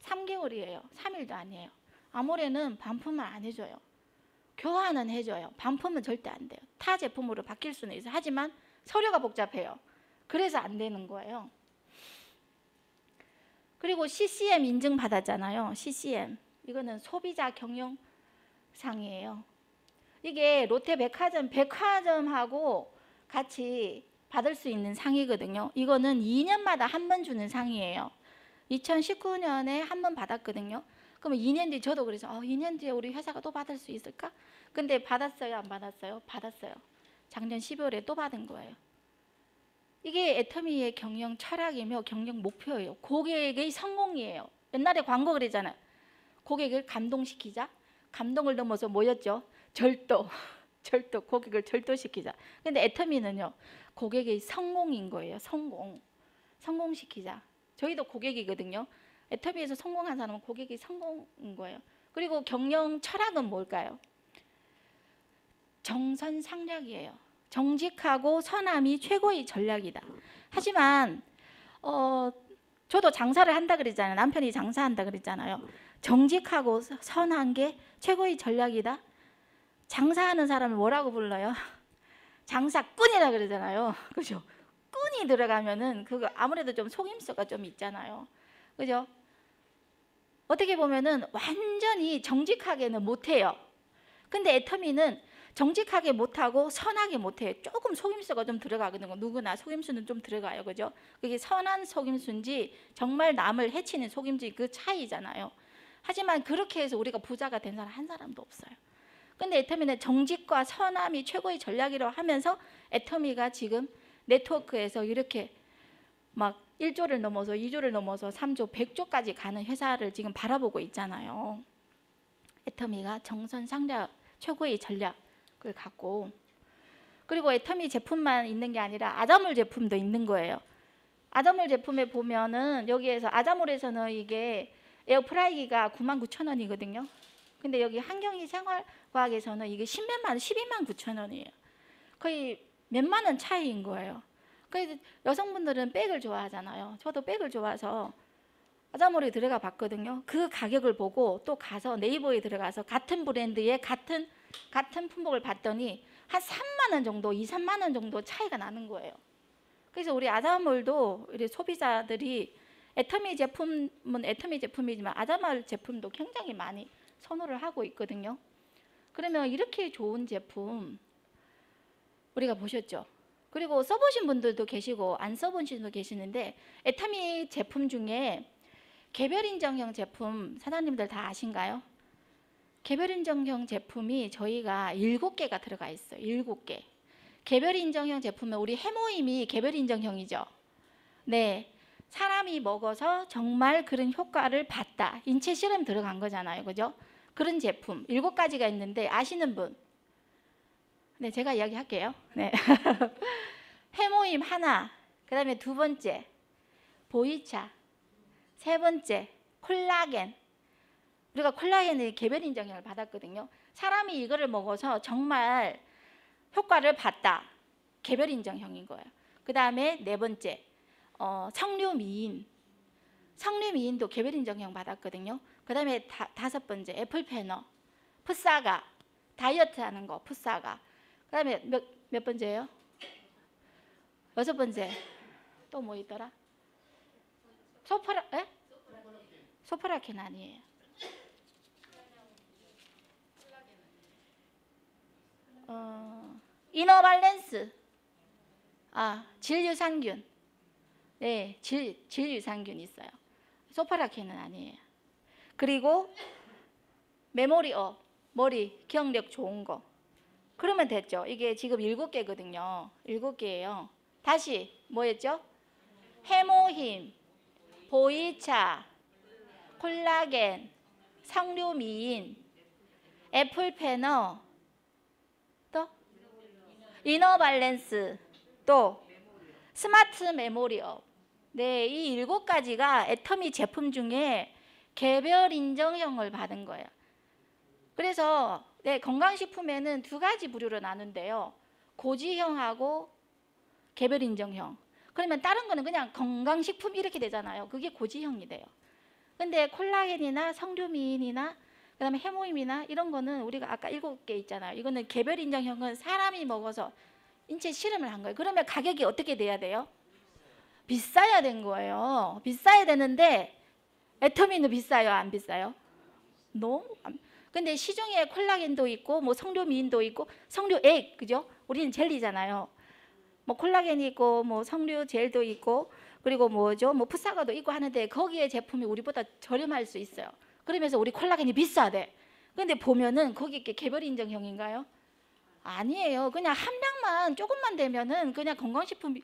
3개월이에요. 3일도 아니에요. 아모레는 반품을 안 해줘요. 교환은 해줘요. 반품은 절대 안 돼요. 타 제품으로 바뀔 수는 있어요. 하지만 서류가 복잡해요. 그래서 안 되는 거예요. 그리고 CCM 인증 받았잖아요. CCM. 이거는 소비자 경영상이에요. 이게 롯데 백화점 백화점하고 같이 받을 수 있는 상이거든요. 이거는 2년마다 한 번 주는 상이에요. 2019년에 한 번 받았거든요. 그러면 2년 뒤 저도 그래서 어, 2년 뒤에 우리 회사가 또 받을 수 있을까? 근데 받았어요, 안 받았어요? 받았어요. 작년 12월에 또 받은 거예요. 이게 애터미의 경영 철학이며 경영 목표예요. 고객의 성공이에요. 옛날에 광고 그랬잖아요. 고객을 감동시키자. 감동을 넘어서 뭐였죠? 절도. 절도. 고객을 절도시키자. 근데 애터미는요. 고객의 성공인 거예요. 성공. 성공시키자. 저희도 고객이거든요. 애터미에서 성공한 사람은 고객이 성공인 거예요. 그리고 경영 철학은 뭘까요? 정선상략이에요. 정직하고 선함이 최고의 전략이다. 하지만 어, 저도 장사를 한다 그랬잖아요. 남편이 장사한다 그랬잖아요. 정직하고 선한 게 최고의 전략이다. 장사하는 사람을 뭐라고 불러요? 장사꾼이라 그러잖아요. 그죠? 꾼이 들어가면은 그거 아무래도 좀 속임수가 좀 있잖아요. 그죠? 어떻게 보면은 완전히 정직하게는 못해요. 근데 애터미는 정직하게 못하고 선하게 못해요. 조금 속임수가 좀 들어가거든요. 누구나 속임수는 좀 들어가요. 그죠? 그게 선한 속임수인지 정말 남을 해치는 속임수인 그 차이잖아요. 하지만 그렇게 해서 우리가 부자가 된 사람 한 사람도 없어요. 근데 애터미는 정직과 선함이 최고의 전략이라고 하면서 애터미가 지금 네트워크에서 이렇게 막 1조를 넘어서 2조를 넘어서 3조, 100조까지 가는 회사를 지금 바라보고 있잖아요. 애터미가 정선 상략 최고의 전략을 갖고 그리고 애터미 제품만 있는 게 아니라 아자몰 제품도 있는 거예요. 아자몰 제품에 보면은 여기에서 아자몰에서는 이게 에어프라이기가 99,000원이거든요. 근데 여기 환경이 생활과학에서는 이게 10몇만 원, 12만 9천 원이에요. 거의 몇만 원 차이인 거예요. 그래서 여성분들은 백을 좋아하잖아요. 저도 백을 좋아해서 아자몰에 들어가 봤거든요. 그 가격을 보고 또 가서 네이버에 들어가서 같은 브랜드의 같은 같은 품목을 봤더니 한 3만 원 정도, 2, 3만 원 정도 차이가 나는 거예요. 그래서 우리 아자몰도 우리 소비자들이 애터미 제품은 애터미 제품이지만 아자몰 제품도 굉장히 많이 선호를 하고 있거든요. 그러면 이렇게 좋은 제품 우리가 보셨죠? 그리고 써보신 분들도 계시고 안 써보신 분도 계시는데 애터미 제품 중에 개별 인정형 제품 사장님들 다 아신가요? 개별 인정형 제품이 저희가 일곱 개가 들어가 있어요. 일곱 개. 개별 인정형 제품은 우리 해모임이 개별 인정형이죠. 네. 사람이 먹어서 정말 그런 효과를 봤다. 인체 실험 들어간 거잖아요. 그죠? 그런 제품 일곱 가지가 있는데 아시는 분? 네, 제가 이야기할게요. 네. 해모임 하나. 그 다음에 두 번째 보이차. 세 번째 콜라겐. 우리가 콜라겐의 개별 인정을 받았거든요. 사람이 이거를 먹어서 정말 효과를 봤다. 개별 인정형인 거예요. 그 다음에 네 번째 어, 성류 미인. 성류 미인도 개별 인정형 받았거든요. 그 다음에 다섯 번째 애플 패너, 푸사가 다이어트 하는 거 푸사가. 그 다음에 몇, 몇 번째예요? 여섯 번째 또 뭐 있더라? 소프라 에? 소프라켄 아니에요. 어, 이너발렌스. 아, 질유산균. 네, 질, 질유산균 있어요. 소파라켄은 아니에요. 그리고 메모리업, 머리 기억력 좋은 거. 그러면 됐죠. 이게 지금 일곱 개거든요. 일곱 개예요. 다시 뭐였죠? 해모힘, 보이차, 콜라겐, 상류미인, 애플페논, 또 이너밸런스, 또 스마트 메모리업. 네, 이 일곱 가지가 애터미 제품 중에 개별 인정형을 받은 거예요. 그래서 네, 건강식품에는 두 가지 부류로 나눈데요. 고시형하고 개별 인정형. 그러면 다른 거는 그냥 건강식품 이렇게 되잖아요. 그게 고시형이 돼요. 근데 콜라겐이나 성류미인이나 그다음에 해모임이나 이런 거는 우리가 아까 일곱 개 있잖아요. 이거는 개별 인정형은 사람이 먹어서 인체 실험을 한 거예요. 그러면 가격이 어떻게 돼야 돼요? 비싸야 된 거예요. 비싸야 되는데 애터미는 비싸요, 안 비싸요? 너무 안- 근데 시중에 콜라겐도 있고 뭐 성류미인도 있고 성류액 그죠? 우리는 젤리잖아요. 뭐 콜라겐이 있고 뭐 성류 젤도 있고 그리고 뭐죠? 뭐 푸사가도 있고 하는데 거기에 제품이 우리보다 저렴할 수 있어요. 그러면서 우리 콜라겐이 비싸대. 근데 보면은 거기 게 개별 인정형인가요? 아니에요. 그냥 함량만 조금만 되면은 그냥 건강식품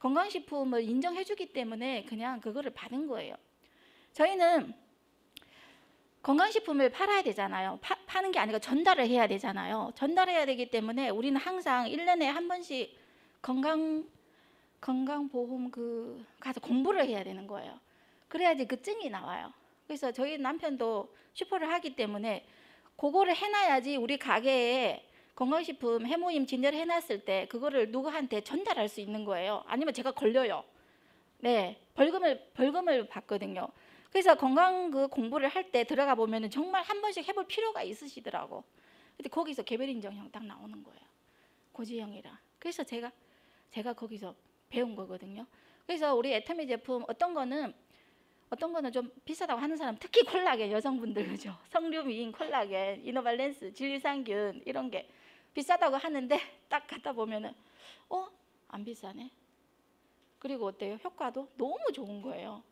건강식품을 인정해주기 때문에 그냥 그거를 받은 거예요. 저희는 건강식품을 팔아야 되잖아요. 파, 파는 게 아니라 전달을 해야 되잖아요. 전달해야 되기 때문에 우리는 항상 1년에 한 번씩 건강 건강보험 그 가서 공부를 해야 되는 거예요. 그래야지 그 증이 나와요. 그래서 저희 남편도 슈퍼를 하기 때문에 그거를 해놔야지 우리 가게에 건강식품 해모임 진열을 해놨을 때 그거를 누구한테 전달할 수 있는 거예요. 아니면 제가 걸려요. 네, 벌금을 벌금을 받거든요. 그래서 건강 그 공부를 할 때 들어가 보면은 정말 한 번씩 해볼 필요가 있으시더라고. 근데 거기서 개별 인정형 딱 나오는 거예요. 고지형이라. 그래서 제가 제가 거기서 배운 거거든요. 그래서 우리 애터미 제품 어떤 거는 어떤 거는 좀 비싸다고 하는 사람 특히 콜라겐 여성분들 그죠 성류 미인 콜라겐 이노발렌스 진리산균 이런 게 비싸다고 하는데 딱 갖다 보면은 어 안 비싸네 그리고 어때요 효과도 너무 좋은 거예요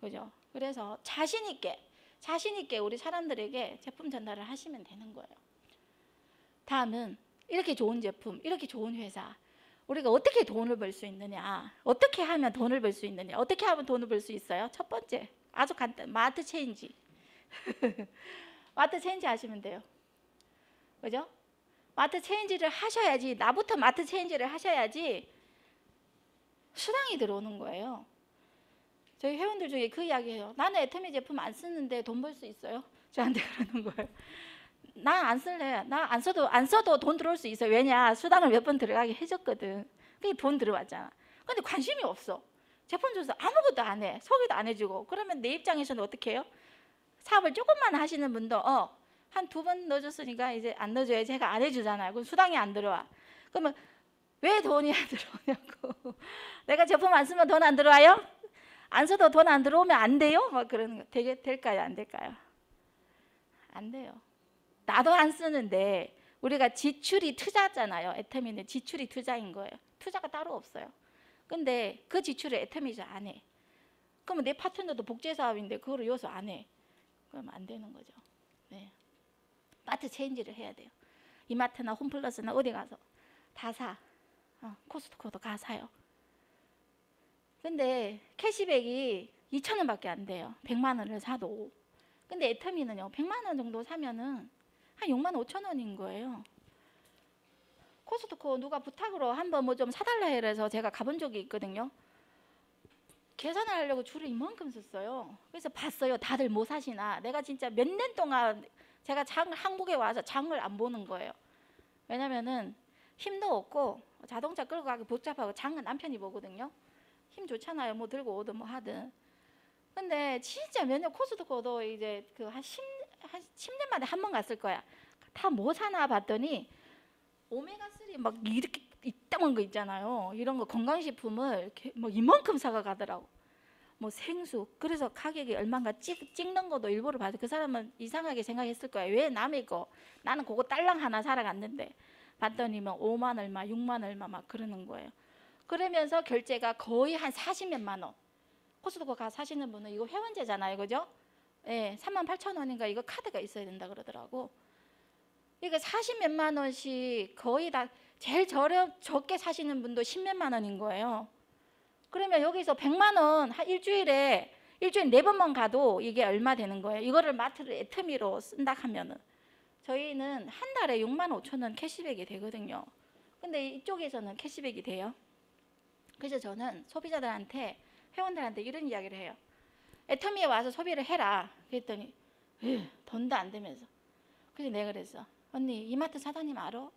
그죠 그래서 자신 있게 자신 있게 우리 사람들에게 제품 전달을 하시면 되는 거예요 다음은 이렇게 좋은 제품 이렇게 좋은 회사 우리가 어떻게 돈을 벌 수 있느냐? 어떻게 하면 돈을 벌 수 있느냐? 어떻게 하면 돈을 벌 수 있어요? 첫 번째, 아주 간단, 마트 change. 마트 change 하시면 돼요. 그죠? 마트 change를 하셔야지, 나부터 마트 change를 하셔야지 수당이 들어오는 거예요. 저희 회원들 중에 그 이야기해요. 나는 애터미 제품 안 쓰는데 돈 벌 수 있어요? 저한테 그러는 거예요. 나 안 쓸래. 나 안 써도 안 써도 돈 들어올 수 있어. 왜냐? 수당을 몇 번 들어가게 해줬거든. 그게 돈 들어왔잖아. 근데 관심이 없어. 제품 줘서 아무것도 안 해. 소개도 안 해주고. 그러면 내 입장에서는 어떻게 해요? 사업을 조금만 하시는 분도 어, 한 두 번 넣어줬으니까 이제 안 넣어줘야 제가 안 해주잖아요. 그럼 수당이 안 들어와. 그러면 왜 돈이 안 들어오냐고. 내가 제품 안 쓰면 돈 안 들어와요? 안 써도 돈 안 들어오면 안 돼요? 막 그러는 거. 되게 될까요? 안 될까요? 안 돼요. 나도 안 쓰는데 우리가 지출이 투자잖아요. 애터미는 지출이 투자인 거예요. 투자가 따로 없어요. 근데 그 지출을 애터미에서 안 해. 그러면 내 파트너도 복제 사업인데 그거를 여기서 안 해. 그러면 안 되는 거죠. 네. 마트 change를 해야 돼요. 이마트나 홈플러스나 어디 가서 다 사. 어, 코스트코도 가 사요. 근데 캐시백이 2천 원밖에 안 돼요. 100만 원을 사도. 근데 애터미는요. 100만 원 정도 사면은 한 6만 5천 원인 거예요. 코스트코 누가 부탁으로 한번 뭐 좀 사달라 해서 제가 가본 적이 있거든요. 계산을 하려고 줄을 이만큼 섰어요. 그래서 봤어요. 다들 뭐 사시나. 내가 진짜 몇 년 동안 제가 장 한국에 와서 장을 안 보는 거예요. 왜냐면은 힘도 없고 자동차 끌고 가기 복잡하고 장은 남편이 보거든요. 힘 좋잖아요. 뭐 들고 오든 뭐 하든. 근데 진짜 몇 년 코스트코도 이제 그 한 10, 한 10년 만에 한번 갔을 거야. 다 뭐 사나 봤더니 오메가 3 막 이렇게 이따만 거 있잖아요. 이런 거 건강식품을 이렇게 뭐 이만큼 사가 가더라고. 뭐 생수. 그래서 가격이 얼마인가 찍, 찍는 것도 일부러 봐서 그 사람은 이상하게 생각했을 거야. 왜 남의 거 나는 그거 딸랑 하나 사러 갔는데 봤더니 뭐 5만 얼마, 6만 얼마 막 그러는 거예요. 그러면서 결제가 거의 한 40몇만 원. 코스트코 가 사시는 분은 이거 회원제잖아요. 그죠? 예, 3만 8천 원인가 이거 카드가 있어야 된다 그러더라고. 이거 40 몇만 원씩 거의 다 제일 저렴 적게 사시는 분도 10 몇만 원인 거예요. 그러면 여기서 100만 원 한 일주일에 일주일 네 번만 가도 이게 얼마 되는 거예요. 이거를 마트를 애터미로 쓴다 하면은 저희는 한 달에 6만 5천 원 캐시백이 되거든요. 근데 이쪽에서는 캐시백이 돼요. 그래서 저는 소비자들한테 회원들한테 이런 이야기를 해요. 애터미에 와서 소비를 해라. 그랬더니 돈도 안 되면서. 그래서 내가 그랬어. 언니 이마트 사장님 알아?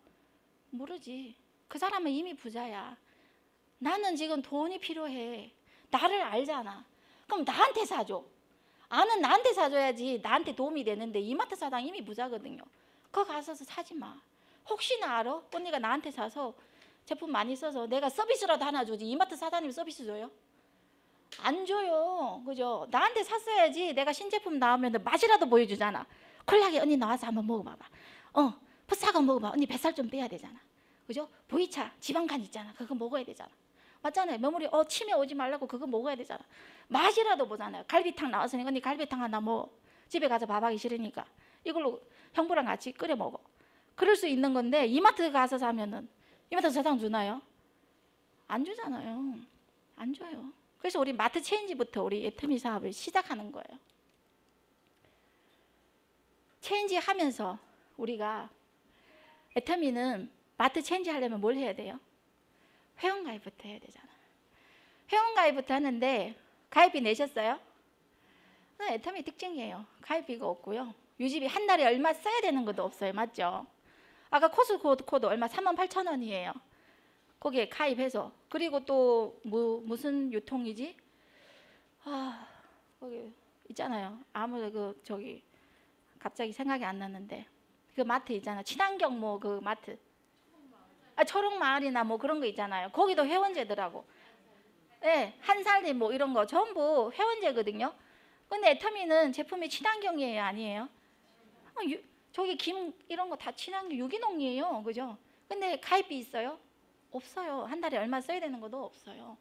모르지. 그 사람은 이미 부자야. 나는 지금 돈이 필요해. 나를 알잖아. 그럼 나한테 사줘. 아는 나한테 사줘야지 나한테 도움이 되는데 이마트 사장 이미 부자거든요. 그거 가서 사지 마. 혹시나 알아? 언니가 나한테 사서 제품 많이 써서 내가 서비스라도 하나 주지. 이마트 사장님 서비스 줘요? 안 줘요. 그죠? 나한테 샀어야지. 내가 신제품 나오면 맛이라도 보여주잖아. 콜라게 언니 나와서 한번 먹어봐봐. 어, 푸사가 먹어봐. 언니 뱃살 좀 빼야 되잖아. 그죠? 보이차 지방간 있잖아. 그거 먹어야 되잖아. 맞잖아요. 메모리 어 치매 오지 말라고 그거 먹어야 되잖아. 맛이라도 보잖아요. 갈비탕 나왔으니까 언니 갈비탕 하나 먹어. 집에 가서 밥하기 싫으니까 이걸로 형부랑 같이 끓여 먹어. 그럴 수 있는 건데 이마트 가서 사면은 이마트 사장 주나요? 안 주잖아요. 안 줘요. 그래서 우리 마트 change부터 우리 애터미 사업을 시작하는 거예요. change 하면서 우리가 애터미는 마트 체인지 하려면 뭘 해야 돼요? 회원 가입부터 해야 되잖아. 회원 가입부터 하는데 가입비 내셨어요? 애터미 특징이에요. 가입비가 없고요. 유지비 한 달에 얼마 써야 되는 것도 없어요. 맞죠? 아까 코스코도 얼마 3만 8천 원이에요. 거기에 가입해서 그리고 또 뭐, 무슨 유통이지? 아 거기 있잖아요. 아무 그 저기 갑자기 생각이 안 나는데 그 마트 있잖아. 친환경 뭐 그 마트. 아 초록 마을이나 뭐 그런 거 있잖아요. 거기도 회원제더라고. 네, 한살림 뭐 이런 거 전부 회원제거든요. 근데 애터미는 제품이 친환경이에요, 아니에요? 어, 유, 저기 김 이런 거 다 친환경 유기농이에요, 그죠? 근데 가입비 있어요? 없어요. 한 달에 얼마 써야 되는 것도 없어요.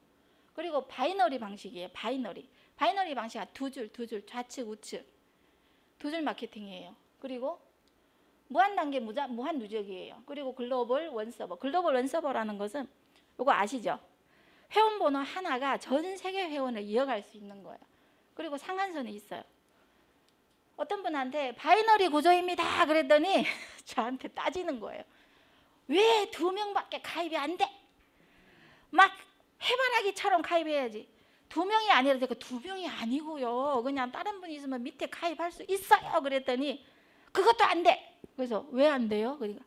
그리고 binary 방식이에요. binary. binary 방식 두 줄, 두 줄, 좌측, 우측. 두 줄 마케팅이에요. 그리고 무한 단계 무자, 무한 누적이에요. 그리고 global one server. global one server라는 것은 요거 아시죠? 회원 번호 하나가 전 세계 회원을 이어갈 수 있는 거예요. 그리고 상한선이 있어요. 어떤 분한테 binary 구조입니다. 그랬더니 저한테 따지는 거예요. 왜 두 명밖에 가입이 안 돼? 막 해바라기처럼 가입해야지. 두 명이 아니라 되고 두 명이 아니고요. 그냥 다른 분이 있으면 밑에 가입할 수 있어요. 그랬더니 그것도 안 돼. 그래서 왜 안 돼요? 그러니까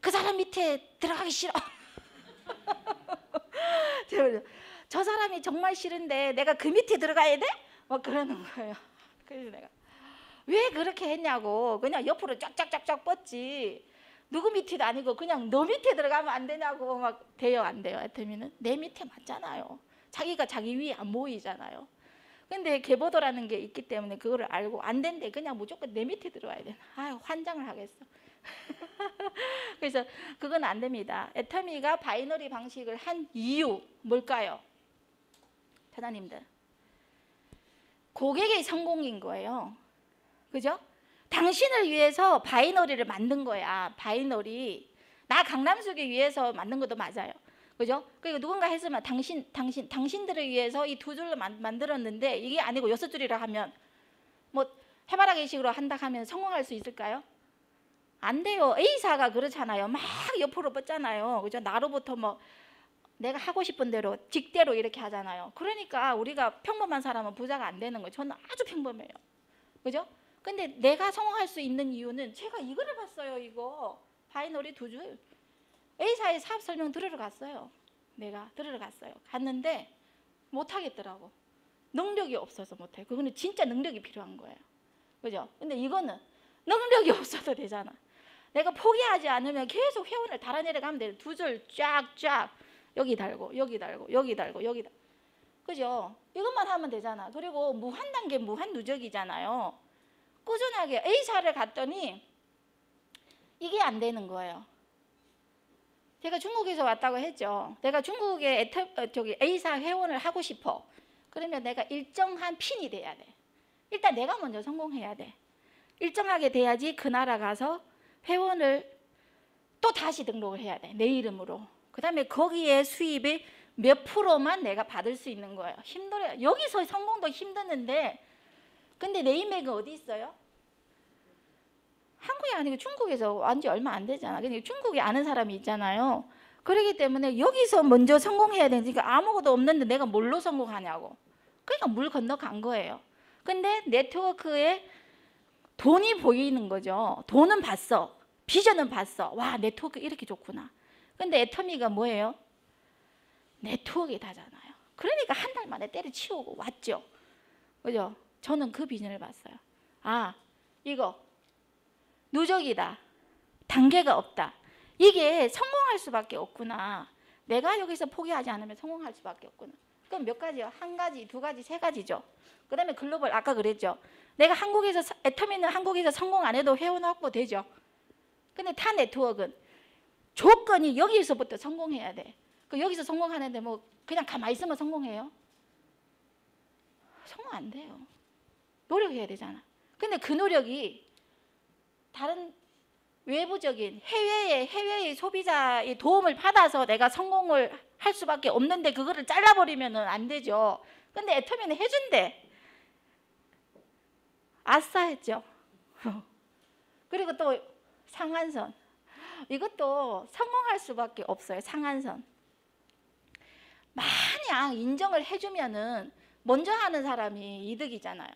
그 사람 밑에 들어가기 싫어. 제가 저 사람이 정말 싫은데 내가 그 밑에 들어가야 돼? 막 그러는 거예요. 그래서 내가 왜 그렇게 했냐고. 그냥 옆으로 쫙쫙쫙쫙 뻗지. 누구 밑에도 아니고 그냥 너 밑에 들어가면 안 되냐고 막 돼요 안 돼요? 애터미는? 내 밑에 맞잖아요. 자기가 자기 위에 안 모이잖아요. 근데 계보도라는 게 있기 때문에 그거를 알고 안 된대. 그냥 무조건 내 밑에 들어와야 돼 아유 환장을 하겠어. 그래서 그건 안 됩니다. 애터미가 binary 방식을 한 이유 뭘까요? 사장님들. 고객의 성공인 거예요 그죠? 당신을 위해서 binary를 만든 거야. binary. 나 강남숙이 위해서 만든 것도 맞아요. 그죠? 그리고 누군가 했으면 당신, 당신, 당신들을 위해서 이 두 줄로 만, 만들었는데 이게 아니고 여섯 줄이라 하면 뭐 해바라기 식으로 한다 하면 성공할 수 있을까요? 안 돼요. A사가 그렇잖아요. 막 옆으로 뻗잖아요. 그죠? 나로부터 뭐 내가 하고 싶은 대로 직대로 이렇게 하잖아요. 그러니까 우리가 평범한 사람은 부자가 안 되는 거예요. 저는 아주 평범해요. 그죠? 근데 내가 성공할 수 있는 이유는 제가 이거를 봤어요. 이거 binary 두 줄. A사의 사업 설명 들으러 갔어요. 내가 들으러 갔어요. 갔는데 못 하겠더라고. 능력이 없어서 못 해. 그거는 진짜 능력이 필요한 거예요. 그죠? 근데 이거는 능력이 없어도 되잖아. 내가 포기하지 않으면 계속 회원을 달아내려 가면 돼. 두 줄 쫙쫙 여기 달고 여기 달고 여기 달고 여기 달. 그죠? 이것만 하면 되잖아. 그리고 무한 단계 무한 누적이잖아요. 꾸준하게 A사를 갔더니 이게 안 되는 거예요. 제가 중국에서 왔다고 했죠. 내가 중국에 에터, 어, 저기 A사 회원을 하고 싶어. 그러면 내가 일정한 핀이 돼야 돼. 일단 내가 먼저 성공해야 돼. 일정하게 돼야지 그 나라 가서 회원을 또 다시 등록을 해야 돼. 내 이름으로. 그 다음에 거기에 수입이 몇 프로만 내가 받을 수 있는 거예요. 힘들어요. 여기서 성공도 힘드는데 근데 네이맥은 어디 있어요? 한국이 아니고 중국에서 완지 얼마 안 되잖아. 근데 중국에 아는 사람이 있잖아요. 그렇기 때문에 여기서 먼저 성공해야 되니까 아무것도 없는데 내가 뭘로 성공하냐고. 그러니까 물 건너 간 거예요. 근데 네트워크에 돈이 보이는 거죠. 돈은 봤어. 비전은 봤어. 와, 네트워크 이렇게 좋구나. 근데 애터미가 뭐예요? 네트워크다잖아요. 그러니까 한 달 만에 때려치우고 왔죠. 그죠? 저는 그 비전을 봤어요. 아, 이거 누적이다. 단계가 없다. 이게 성공할 수밖에 없구나. 내가 여기서 포기하지 않으면 성공할 수밖에 없구나. 그럼 몇 가지요? 한 가지, 두 가지, 세 가지죠. 그 다음에 글로벌 아까 그랬죠. 내가 한국에서 애터미는 한국에서 성공 안 해도 회원 확보 되죠. 근데 타 네트워크는 조건이 여기서부터 성공해야 돼. 그 여기서 성공하는데 뭐 그냥 가만히 있으면 성공해요? 성공 안 돼요. 노력해야 되잖아. 근데 그 노력이 다른 외부적인 해외의 해외의 소비자의 도움을 받아서 내가 성공을 할 수밖에 없는데 그거를 잘라버리면은 안 되죠. 근데 애터미는 해준대. 아싸 했죠. 그리고 또 상한선. 이것도 성공할 수밖에 없어요. 상한선. 만약 인정을 해주면은 먼저 하는 사람이 이득이잖아요.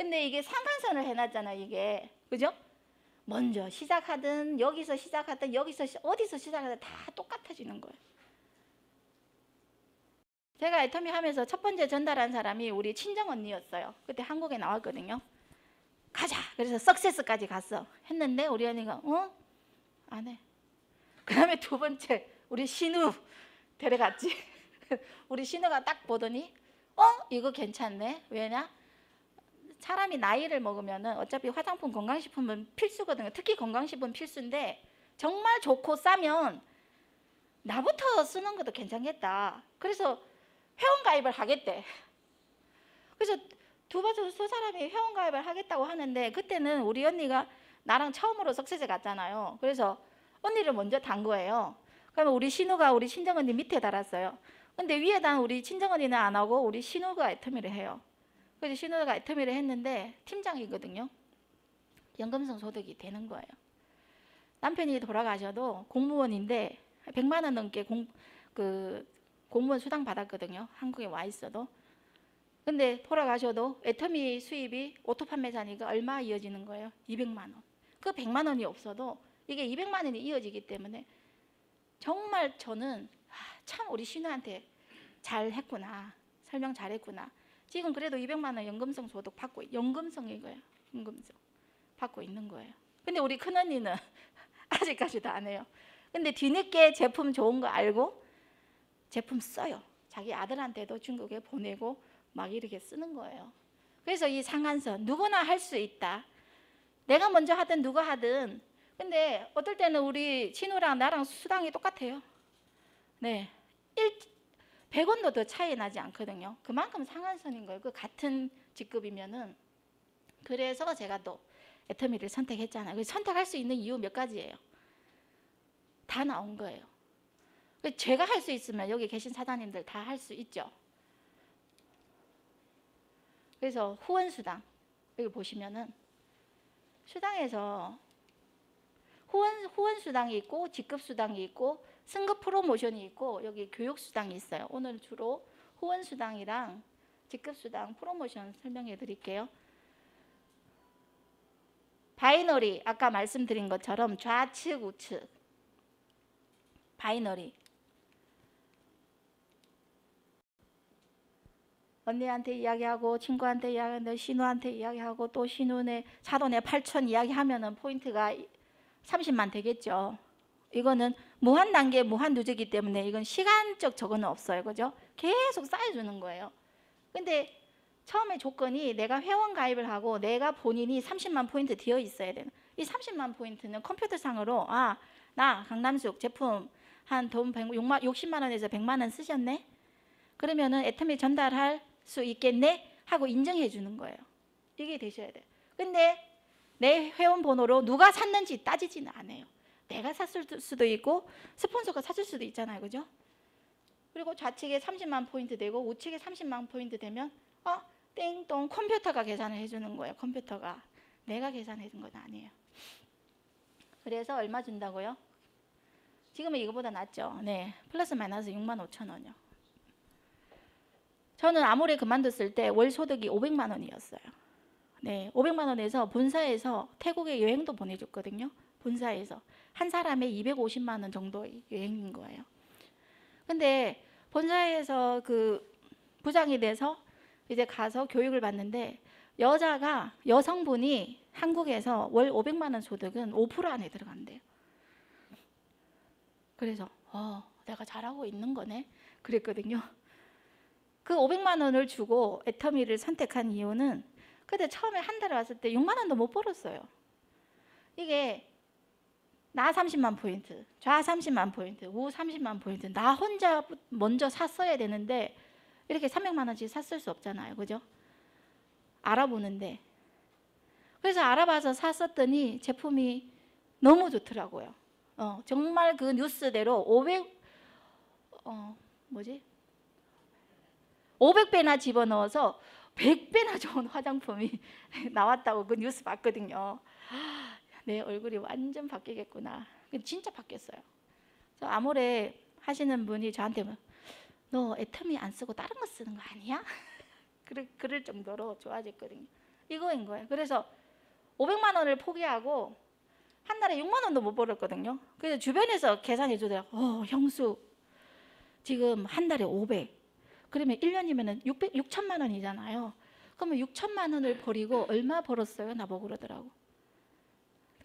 근데 이게 상한선을 해놨잖아요. 이게 그죠? 먼저 시작하든 여기서 시작하든 여기서 시, 어디서 시작하든 다 똑같아지는 거예요. 제가 애터미 하면서 첫 번째 전달한 사람이 우리 친정 언니였어요. 그때 한국에 나왔거든요. 가자. 그래서 석세스까지 갔어. 했는데 우리 언니가 어? 안 해. 그다음에 두 번째 우리 신우 데려갔지. 우리 신우가 딱 보더니 어? 이거 괜찮네. 왜냐? 사람이 나이를 먹으면은 어차피 화장품 건강식품은 필수거든요. 특히 건강식품 필수인데 정말 좋고 싸면 나부터 쓰는 것도 괜찮겠다. 그래서 회원 가입을 하겠대. 그래서 두 번째 두 사람이 회원 가입을 하겠다고 하는데 그때는 우리 언니가 나랑 처음으로 석세제 갔잖아요. 그래서 언니를 먼저 단 거예요. 그러면 우리 신우가 우리 친정 언니 밑에 달았어요. 근데 위에다 우리 친정 언니는 안 하고 우리 신우가 애터미를 해요. 그래서 신우가 애터미를 했는데 팀장이거든요. 연금성 소득이 되는 거예요. 남편이 돌아가셔도 공무원인데 100만 원 넘게 공, 그 공무원 수당 받았거든요. 한국에 와 있어도. 근데 돌아가셔도 애터미 수입이 auto 판매사니까 얼마 이어지는 거예요? 200만 원. 그 100만 원이 없어도 이게 200만 원이 이어지기 때문에 정말 저는 아, 참 우리 시누한테 잘 했구나. 설명 잘 했구나. 지금 그래도 200만 원 연금성 소득 받고 연금성이고요. 연금성 받고 있는 거예요. 근데 우리 큰 언니는 아직까지도 안 해요. 근데 뒤늦게 제품 좋은 거 알고 제품 써요. 자기 아들한테도 중국에 보내고 막 이렇게 쓰는 거예요. 그래서 이 상한선 누구나 할 수 있다. 내가 먼저 하든 누가 하든. 근데 어떨 때는 우리 친우랑 나랑 수당이 똑같아요. 네. 1 100원도 더 차이 나지 않거든요. 그만큼 상한선인 거예요. 그 같은 직급이면은 그래서 제가 또 애터미를 선택했잖아요. 그래서 선택할 수 있는 이유 몇 가지예요. 다 나온 거예요. 그 제가 할 수 있으면 여기 계신 사장님들 다 할 수 있죠. 그래서 후원 수당 여기 보시면은 수당에서 후원 후원 수당이 있고 직급 수당이 있고 승급 프로모션이 있고 여기 교육 수당이 있어요. 오늘 주로 후원 수당이랑 직급 수당 프로모션 설명해 드릴게요. binary 아까 말씀드린 것처럼 좌측 우측 binary 언니한테 이야기하고 친구한테 이야기하고 시누한테 이야기하고 또 시누네 사돈의 8촌 이야기하면은 포인트가 30만 되겠죠. 이거는 무한 단계 무한 누적이기 때문에 이건 시간적 저거는 없어요. 그죠? 계속 쌓여주는 거예요. 근데 처음에 조건이 내가 회원 가입을 하고 내가 본인이 30만 포인트 되어 있어야 되는. 이 30만 포인트는 컴퓨터상으로 아, 나 강남숙 제품 한 돈 6만 60만 원에서 100만 원 쓰셨네. 그러면은 애터미 전달할 수 있겠네 하고 인정해 주는 거예요. 이게 되셔야 돼요. 근데 내 회원 번호로 누가 샀는지 따지지는 않아요. 내가 샀을 수도 있고 스폰서가 샀을 수도 있잖아요. 그죠? 그리고 좌측에 30만 포인트 되고 우측에 30만 포인트 되면 어, 땡동 컴퓨터가 계산을 해 주는 거예요. 컴퓨터가. 내가 계산해 준 건 아니에요. 그래서 얼마 준다고요? 지금은 이거보다 낫죠. 네. 플러스 마이너스 6만 5천 원이요. 저는 아무리 그만뒀을 때 월 소득이 500만 원이었어요. 네, 500만 원에서 본사에서 태국에 여행도 보내줬거든요. 본사에서 한 사람에 250만 원 정도의 여행인 거예요. 근데 본사에서 그 부장이 돼서 이제 가서 교육을 받는데 여자가 여성분이 한국에서 월 500만 원 소득은 5% 안에 들어간대요. 그래서 어, 내가 잘하고 있는 거네. 그랬거든요. 그 500만 원을 주고 애터미를 선택한 이유는 그때 처음에 한 달에 왔을 때 6만 원도 못 벌었어요. 이게 나 30만 포인트, 좌 30만 포인트, 우 30만 포인트. 나 혼자 먼저 샀어야 되는데 이렇게 300만 원씩 샀을 수 없잖아요. 그죠? 알아보는데. 그래서 알아봐서 샀었더니 제품이 너무 좋더라고요. 어, 정말 그 뉴스대로 500 어, 뭐지? 500배나 집어넣어서 100배나 좋은 화장품이 나왔다고 그 뉴스 봤거든요. 내 얼굴이 완전 바뀌겠구나. 진짜 바뀌었어요. 저 아모레 하시는 분이 저한테 뭐, 너 애터미 안 쓰고 다른 거 쓰는 거 아니야? 그럴, 정도로 좋아졌거든요. 이거인 거예요. 그래서 500만 원을 포기하고 한 달에 6만 원도 못 벌었거든요. 그래서 주변에서 계산해 주더라고. 어, 형수 지금 한 달에 500. 그러면 1년이면은 600 6천만 원이잖아요. 그러면 6천만 원을 버리고 얼마 벌었어요? 나보고 그러더라고.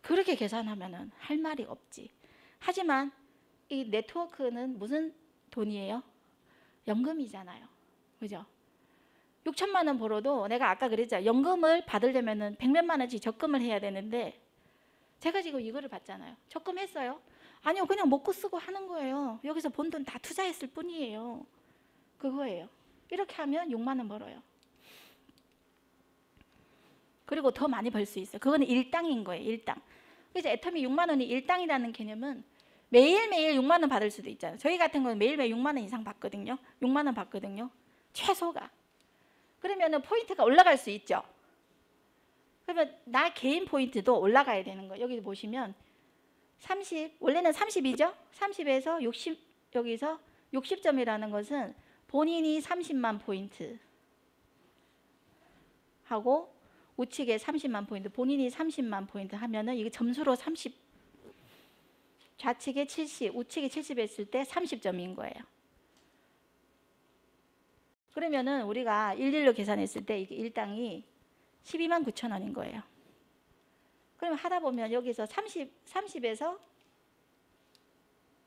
그렇게 계산하면은 할 말이 없지. 하지만 이 네트워크는 무슨 돈이에요? 연금이잖아요. 그죠? 6천만 원 벌어도 내가 아까 그랬죠. 연금을 받으려면은 100몇만 원씩 적금을 해야 되는데 제가 지금 이거를 받잖아요. 적금했어요? 아니요. 그냥 먹고 쓰고 하는 거예요. 여기서 번돈다 투자했을 뿐이에요. 그거예요. 이렇게 하면 6만 원 벌어요. 그리고 더 많이 벌 수 있어요. 그거는 일당인 거예요. 일당. 그래서 애터미 6만 원이 일당이라는 개념은 매일매일 6만 원 받을 수도 있잖아요. 저희 같은 경우는 매일매일 6만 원 이상 받거든요. 6만 원 받거든요. 최소가. 그러면은 포인트가 올라갈 수 있죠. 그러면 나 개인 포인트도 올라가야 되는 거예요. 여기 보시면 30 원래는 30이죠. 30에서 60 여기서 60점이라는 것은 본인이 30만 포인트 하고 우측에 30만 포인트, 본인이 30만 포인트 하면은 이게 점수로 30 좌측에 70, 우측에 70 했을 때 30점인 거예요. 그러면은 우리가 일일로 계산했을 때 이게 일당이 12만 9천 원인 거예요. 그러면 하다 보면 여기서 30, 30에서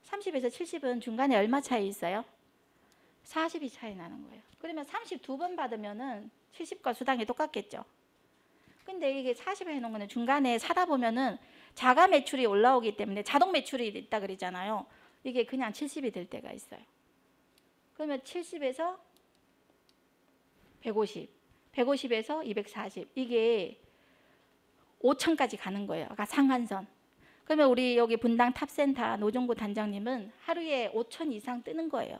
30에서 70은 중간에 얼마 차이 있어요? 40이 차이 나는 거예요. 그러면 32번 받으면은 70과 수당이 똑같겠죠. 근데 이게 40에 해놓은 거는 중간에 사다 보면은 자가 매출이 올라오기 때문에 자동 매출이 있다 그랬잖아요. 이게 그냥 70이 될 때가 있어요. 그러면 70에서 150, 150에서 240 이게 5천까지 가는 거예요. 아까 상한선. 그러면 우리 여기 분당 탑센터 노종구 단장님은 하루에 5천 이상 뜨는 거예요.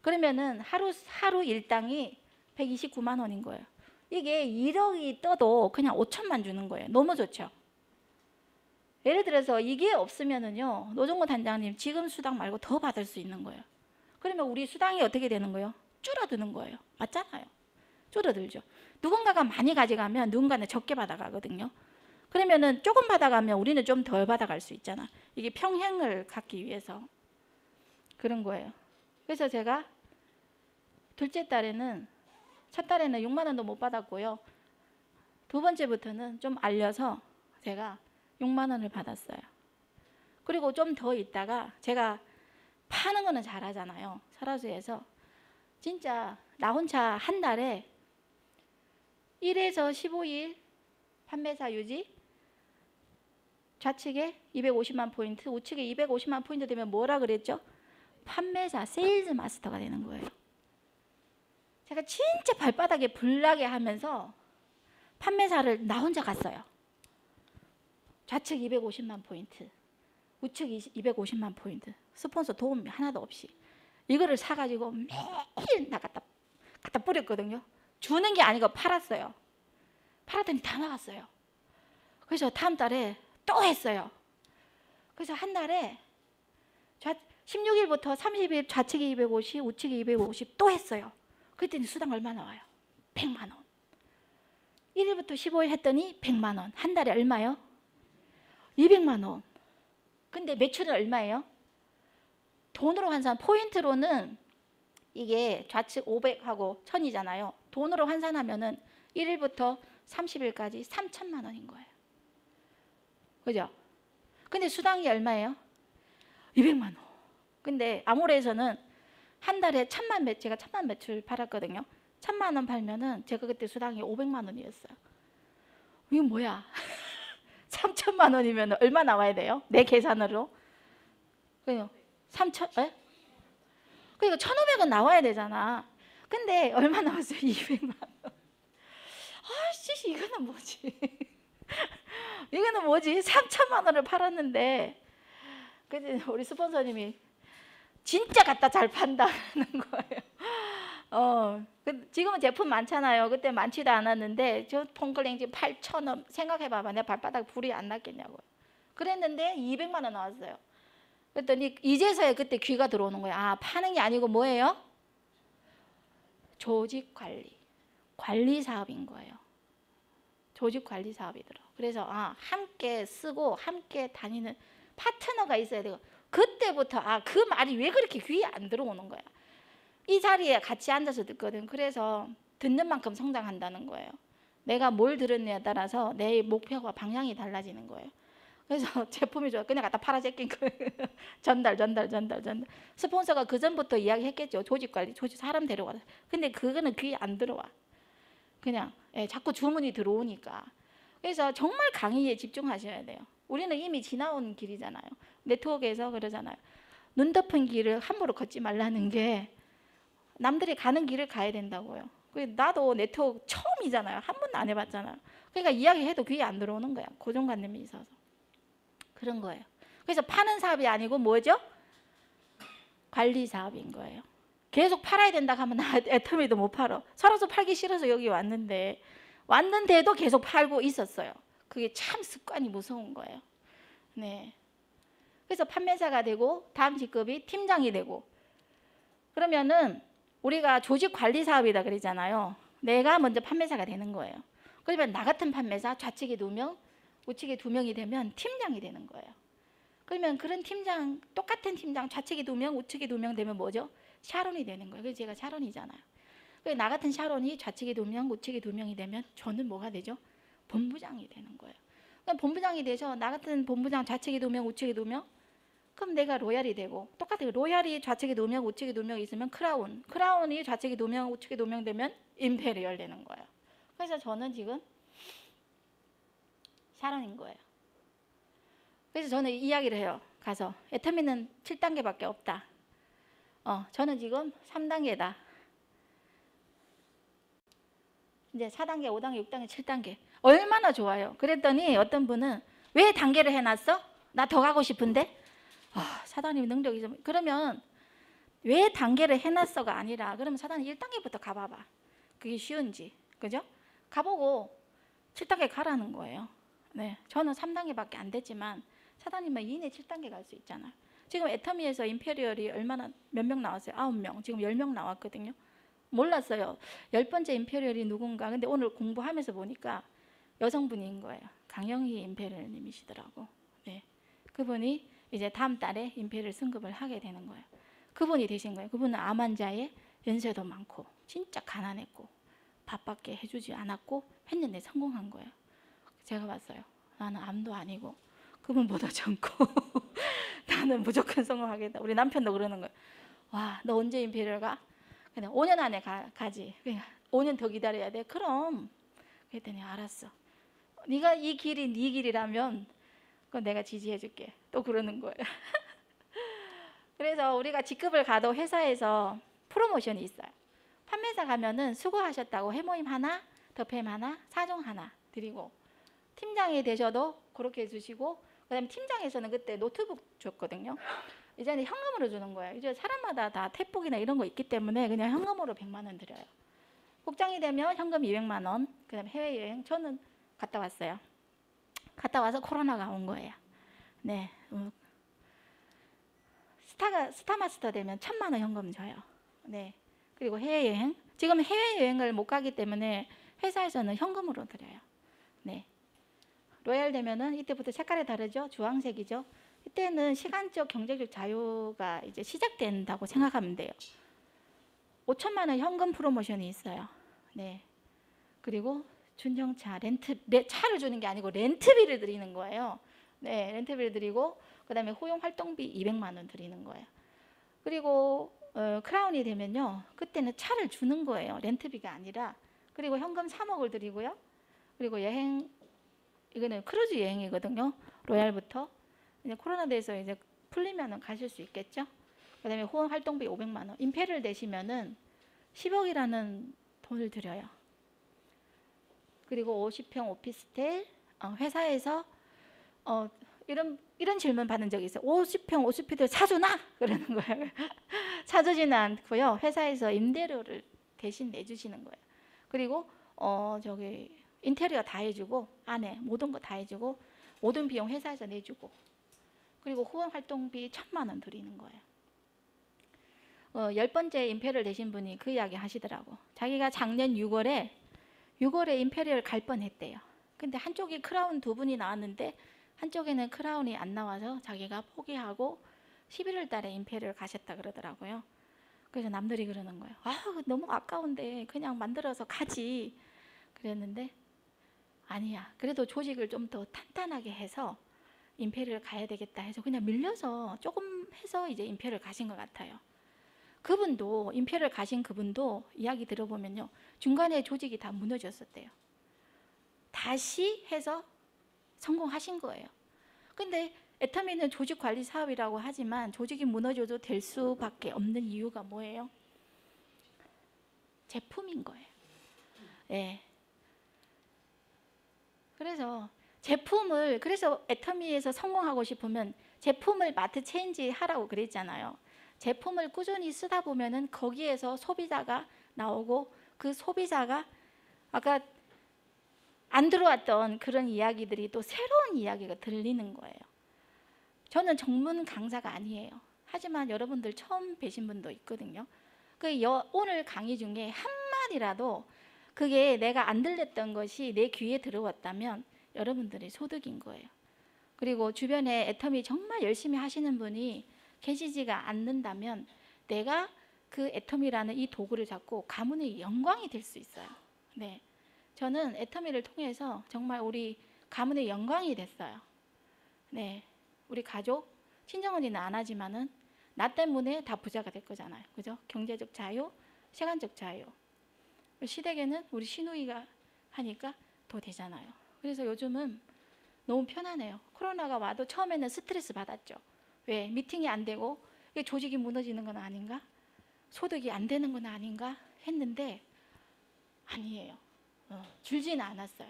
그러면은 하루 하루 일당이 129만 원인 거예요. 이게 1억이 떠도 그냥 5천만 주는 거예요. 너무 좋죠. 예를 들어서 이게 없으면은요 노종구 단장님 지금 수당 말고 더 받을 수 있는 거예요. 그러면 우리 수당이 어떻게 되는 거예요? 줄어드는 거예요. 맞잖아요. 줄어들죠. 누군가가 많이 가져가면 누군가는 적게 받아가거든요. 그러면은 조금 받아가면 우리는 좀 덜 받아갈 수 있잖아. 이게 평행을 갖기 위해서 그런 거예요. 그래서 제가 둘째 딸에는 첫 달에는 6만 원도 못 받았고요. 두 번째부터는 좀 알려서 제가 6만 원을 받았어요. 그리고 좀 더 있다가 제가 파는 거는 잘하잖아요. 설화수에서 진짜 나 혼자 한 달에 1에서 15일 판매사 유지 좌측에 250만 포인트, 우측에 250만 포인트 되면 뭐라 그랬죠? 판매사 sales master가 되는 거예요. 제가 진짜 발바닥에 불나게 하면서 판매사를 나 혼자 갔어요. 좌측 250만 포인트, 우측 250만 포인트. 스폰서 도움 하나도 없이 이거를 사가지고 매일 나 갖다 갖다 뿌렸거든요. 주는 게 아니고 팔았어요. 팔았더니 다 나갔어요. 그래서 다음 달에 또 했어요. 그래서 한 달에 좌, 16일부터 30일 좌측에 250, 우측에 250 또 했어요. 그랬더니 수당 얼마 나 와요? 100만 원. 1일부터 15일 했더니 100만 원. 한 달에 얼마요? 200만 원. 근데 매출은 얼마예요? 돈으로 환산, 포인트로는 이게 좌측 500하고 1000이잖아요. 돈으로 환산하면은 1일부터 30일까지 3천만 원인 거예요. 그죠? 근데 수당이 얼마예요? 200만 원. 근데 아모레에서는 한 달에 천만 매 제가 천만 매출 팔았거든요. 천만 원 팔면은 제가 그때 수당이 500만 원이었어요. 이거 뭐야? 3천만 원이면 얼마 나와야 돼요? 내 계산으로? 그요 3천 에? 그러니까 1,500원 나와야 되잖아. 근데 얼마 나왔어요? 200만 원. 아씨 이거는 뭐지? 이거는 뭐지? 3천만 원을 팔았는데 근데 우리 스폰서님이 진짜 갖다 잘 판다는 거예요. 어, 그 지금은 제품 많잖아요. 그때 많지도 않았는데 저 지금 8천 원 생각해봐봐. 내 발바닥 불이 안 났겠냐고요. 그랬는데 200만 원 나왔어요. 그랬더니 이제서야 그때 귀가 들어오는 거예요. 아 파는 게 아니고 뭐예요? 조직 관리, 관리 사업인 거예요. 조직 관리 사업이더라. 그래서 아 함께 쓰고 함께 다니는 파트너가 있어야 되고 그때부터 아 그 말이 왜 그렇게 귀에 안 들어오는 거야. 이 자리에 같이 앉아서 듣거든. 그래서 듣는 만큼 성장한다는 거예요. 내가 뭘 들었냐에 따라서 내 목표와 방향이 달라지는 거예요. 그래서 제품이 좋아. 그냥 갖다 팔아 제낀 거예요. 전달, 전달, 전달, 전달. 스폰서가 그 전부터 이야기했겠죠. 조직 관리, 조직 사람 데려와. 근데 그거는 귀에 안 들어와. 그냥 예, 자꾸 주문이 들어오니까. 그래서 정말 강의에 집중하셔야 돼요. 우리는 이미 지나온 길이잖아요. 네트워크에서 그러잖아요. 눈 덮은 길을 함부로 걷지 말라는 게 남들이 가는 길을 가야 된다고요. 나도 네트워크 처음이잖아요. 한 번도 안 해봤잖아요. 그러니까 이야기해도 귀에 안 들어오는 거야. 고정관념이 있어서. 그런 거예요. 그래서 파는 사업이 아니고 뭐죠? 관리 사업인 거예요. 계속 팔아야 된다 하면 나 애터미도 못 팔어. 서로서 팔기 싫어서 여기 왔는데 왔는데도 계속 팔고 있었어요. 그게 참 습관이 무서운 거예요. 네. 그래서 판매사가 되고 다음 직급이 팀장이 되고 그러면은 우리가 조직 관리 사업이다 그러잖아요. 내가 먼저 판매사가 되는 거예요. 그러면 나 같은 판매사 좌측에 두 명, 우측에 두 명이 되면 팀장이 되는 거예요. 그러면 그런 팀장 똑같은 팀장 좌측에 두 명, 우측에 두 명 되면 뭐죠? 샤론이 되는 거예요. 그래서 제가 샤론이잖아요. 나 같은 샤론이 좌측에 두 명, 우측에 두 명이 되면 저는 뭐가 되죠? 본부장이 되는 거예요. 그럼 본부장이 돼서 나 같은 본부장 좌측에 두 명, 우측에 두 명, 그럼 내가 royal이 되고 똑같아요. royal이 좌측에 두 명, 우측에 두명 있으면 crown, crown이 좌측에 두 명, 우측에 두명 되면 imperial 되는 거예요. 그래서 저는 지금 샤론인 거예요. 그래서 저는 이 이야기를 해요. 가서 애터미는 7단계밖에 없다. 어, 저는 지금 3단계다. 이제 4단계, 5단계, 6단계, 7단계. 얼마나 좋아요. 그랬더니 어떤 분은 왜 단계를 해놨어? 나 더 가고 싶은데? 아, 사단님 능력이 좀 그러면 왜 단계를 해놨어가 아니라 그러면 사단이 1단계부터 가봐봐. 그게 쉬운지. 그죠? 가보고 7단계 가라는 거예요. 네, 저는 3단계밖에 안 됐지만 사장님은 이내 7단계 갈 수 있잖아요. 지금 애터미에서 imperial이 얼마나 몇 명 나왔어요? 9명. 지금 10명 나왔거든요. 몰랐어요. 열 번째 imperial이 누군가. 근데 오늘 공부하면서 보니까 여성분인 거예요. 강영희 imperial님이시더라고. 네. 그분이 이제 다음 달에 imperial 승급을 하게 되는 거예요. 그분이 되신 거예요. 그분은 암 환자의 연세도 많고 진짜 가난했고 밥밖에 해주지 않았고 했는데 성공한 거예요. 제가 봤어요. 나는 암도 아니고 그분보다 젊고 나는 무조건 성공하겠다. 우리 남편도 그러는 거예요. 와, 너 언제 imperial 가? 그냥 5년 안에 가, 가지. 그냥 5년 더 기다려야 돼. 그럼. 그랬더니 알았어. 네가 이 길이 네 길이라면 그건 내가 지지해 줄게. 또 그러는 거예요. 그래서 우리가 직급을 가도 회사에서 프로모션이 있어요. 판매사 가면은 수고하셨다고 해모임 하나, 더팸 하나, 사종 하나 드리고 팀장이 되셔도 그렇게 해주시고 그다음에 팀장에서는 그때 노트북 줬거든요. 이제는 현금으로 주는 거예요. 이제 사람마다 다 탭북이나 이런 거 있기 때문에 그냥 현금으로 100만 원 드려요. 국장이 되면 현금 200만 원. 그다음에 해외 여행 저는 갔다 왔어요. 갔다 와서 코로나가 온 거예요. 네. 음. 스타가 star master 되면 천만 원 현금 줘요. 네. 그리고 해외 여행. 지금 해외 여행을 못 가기 때문에 회사에서는 현금으로 드려요. 네. royal 되면은 이때부터 색깔이 다르죠. 주황색이죠. 이때는 시간적 경제적 자유가 이제 시작된다고 생각하면 돼요. 5천만 원 현금 프로모션이 있어요. 네. 그리고 준정차 렌트 레, 차를 주는 게 아니고 렌트비를 드리는 거예요. 네, 렌트비를 드리고 그다음에 후용 활동비 200만 원 드리는 거예요. 그리고 어, crown이 되면요. 그때는 차를 주는 거예요. 렌트비가 아니라. 그리고 현금 3억을 드리고요. 그리고 여행 이거는 크루즈 여행이거든요. royal부터 이제 코로나 돼서 이제 풀리면은 가실 수 있겠죠. 그다음에 후원 활동비 500만 원. 임페를 되시면은 10억이라는 돈을 드려요. 그리고 50평 오피스텔 어, 회사에서 어, 이런 이런 질문 받은 적이 있어요. 50평 오피스텔 사주나? 그러는 거예요. 사주지는 않고요. 회사에서 임대료를 대신 내주시는 거예요. 그리고 어 저기 인테리어 다 해주고 안에 모든 거 다 해주고 모든 비용 회사에서 내주고 그리고 후원 활동비 천만 원 드리는 거예요. 어, 열 번째 임페리얼 되신 분이 그 이야기 하시더라고. 자기가 작년 6월에 6월에 임페리얼 갈 뻔했대요. 근데 한쪽이 크라운 두 분이 나왔는데 한쪽에는 크라운이 안 나와서 자기가 포기하고 11월 달에 임페리얼 가셨다 그러더라고요. 그래서 남들이 그러는 거예요. 아, 너무 아까운데 그냥 만들어서 가지. 그랬는데 아니야. 그래도 조직을 좀 더 탄탄하게 해서 임페리얼 가야 되겠다 해서 그냥 밀려서 조금 해서 이제 임페리얼 가신 것 같아요. 그분도 임페리얼 가신 그분도 이야기 들어보면요. 중간에 조직이 다 무너졌었대요. 다시 해서 성공하신 거예요. 근데 애터미는 조직 관리 사업이라고 하지만 조직이 무너져도 될 수밖에 없는 이유가 뭐예요? 제품인 거예요. 예. 그래서 제품을 그래서 애터미에서 성공하고 싶으면 제품을 마트 체인지 하라고 그랬잖아요. 제품을 꾸준히 쓰다 보면은 거기에서 소비자가 나오고 그 소비자가 아까 안 들어왔던 그런 이야기들이 또 새로운 이야기가 들리는 거예요. 저는 전문 강사가 아니에요. 하지만 여러분들 처음 뵈신 분도 있거든요. 그 여- 오늘 강의 중에 한 마디라도 그게 내가 안 들렸던 것이 내 귀에 들어왔다면 여러분들의 소득인 거예요. 그리고 주변에 애터미 정말 열심히 하시는 분이 계시지가 않는다면 내가 그 애터미라는 이 도구를 잡고 가문의 영광이 될 수 있어요. 네. 저는 애터미를 통해서 정말 우리 가문의 영광이 됐어요. 네. 우리 가족, 친정언니는 안 하지만은 나 때문에 다 부자가 될 거잖아요. 그죠? 경제적 자유, 시간적 자유. 시댁에는 우리 시누이가 하니까 더 되잖아요. 그래서 요즘은 너무 편하네요. 코로나가 와도 처음에는 스트레스 받았죠. 왜? 미팅이 안 되고 조직이 무너지는 건 아닌가? 소득이 안 되는 건 아닌가? 했는데 아니에요. 어, 줄지는 않았어요.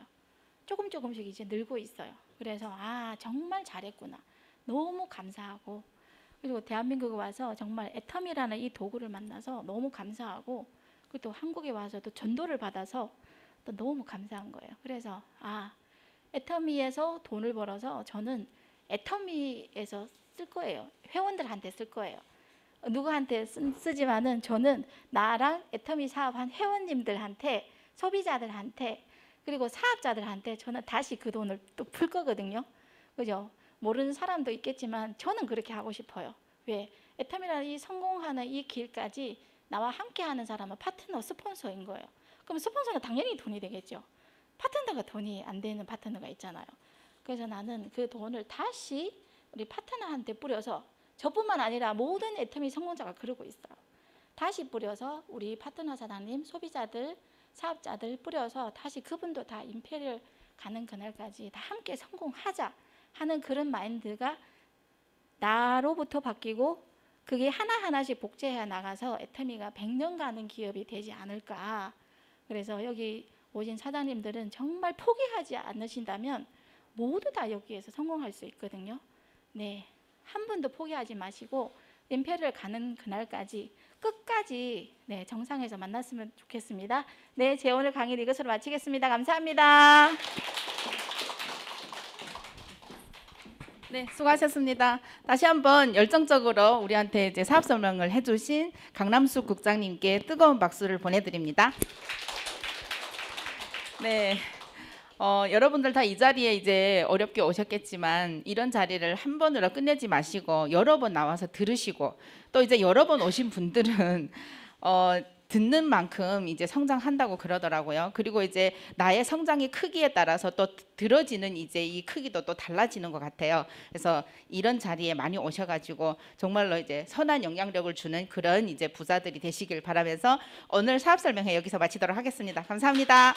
조금 조금씩 이제 늘고 있어요. 그래서 아 정말 잘했구나. 너무 감사하고 그리고 대한민국에 와서 정말 애텀이라는 이 도구를 만나서 너무 감사하고 그리고 또 한국에 와서 또 전도를 받아서 또 너무 감사한 거예요. 그래서 아 애터미에서 돈을 벌어서 저는 애터미에서 쓸 거예요. 회원들한테 쓸 거예요. 누구한테 쓰, 쓰지만은 저는 나랑 애터미 사업한 회원님들한테 소비자들한테 그리고 사업자들한테 저는 다시 그 돈을 또 풀 거거든요. 그죠? 모르는 사람도 있겠지만 저는 그렇게 하고 싶어요. 왜? 애터미라는 이 성공하는 이 길까지 나와 함께 하는 사람은 파트너 스폰서인 거예요. 그럼 스폰서는 당연히 돈이 되겠죠. 파트너가 돈이 안 되는 파트너가 있잖아요. 그래서 나는 그 돈을 다시 우리 파트너한테 뿌려서 저뿐만 아니라 모든 애터미 성공자가 그러고 있어요. 다시 뿌려서 우리 파트너 사장님, 소비자들, 사업자들 뿌려서 다시 그분도 다 임페리얼 가는 그날까지 다 함께 성공하자 하는 그런 마인드가 나로부터 바뀌고 그게 하나하나씩 복제해 나가서 애터미가 100년 가는 기업이 되지 않을까. 그래서 여기 오신 사장님들은 정말 포기하지 않으신다면 모두 다 여기에서 성공할 수 있거든요. 네. 한 분도 포기하지 마시고 임페리얼 가는 그날까지 끝까지 네, 정상에서 만났으면 좋겠습니다. 네, 제 오늘 강의를 이것으로 마치겠습니다. 감사합니다. 네, 수고하셨습니다. 다시 한번 열정적으로 우리한테 이제 사업 설명을 해주신 강남수 국장님께 뜨거운 박수를 보내드립니다. 네, 어, 여러분들 다 이 자리에 이제 어렵게 오셨겠지만 이런 자리를 한 번으로 끝내지 마시고 여러 번 나와서 들으시고 또 이제 여러 번 오신 분들은 어, 듣는 만큼 이제 성장한다고 그러더라고요. 그리고 이제 나의 성장의 크기에 따라서 또 들어지는 이제 이 크기도 또 달라지는 것 같아요. 그래서 이런 자리에 많이 오셔가지고 정말로 이제 선한 영향력을 주는 그런 이제 부자들이 되시길 바라면서 오늘 사업 설명회 여기서 마치도록 하겠습니다. 감사합니다.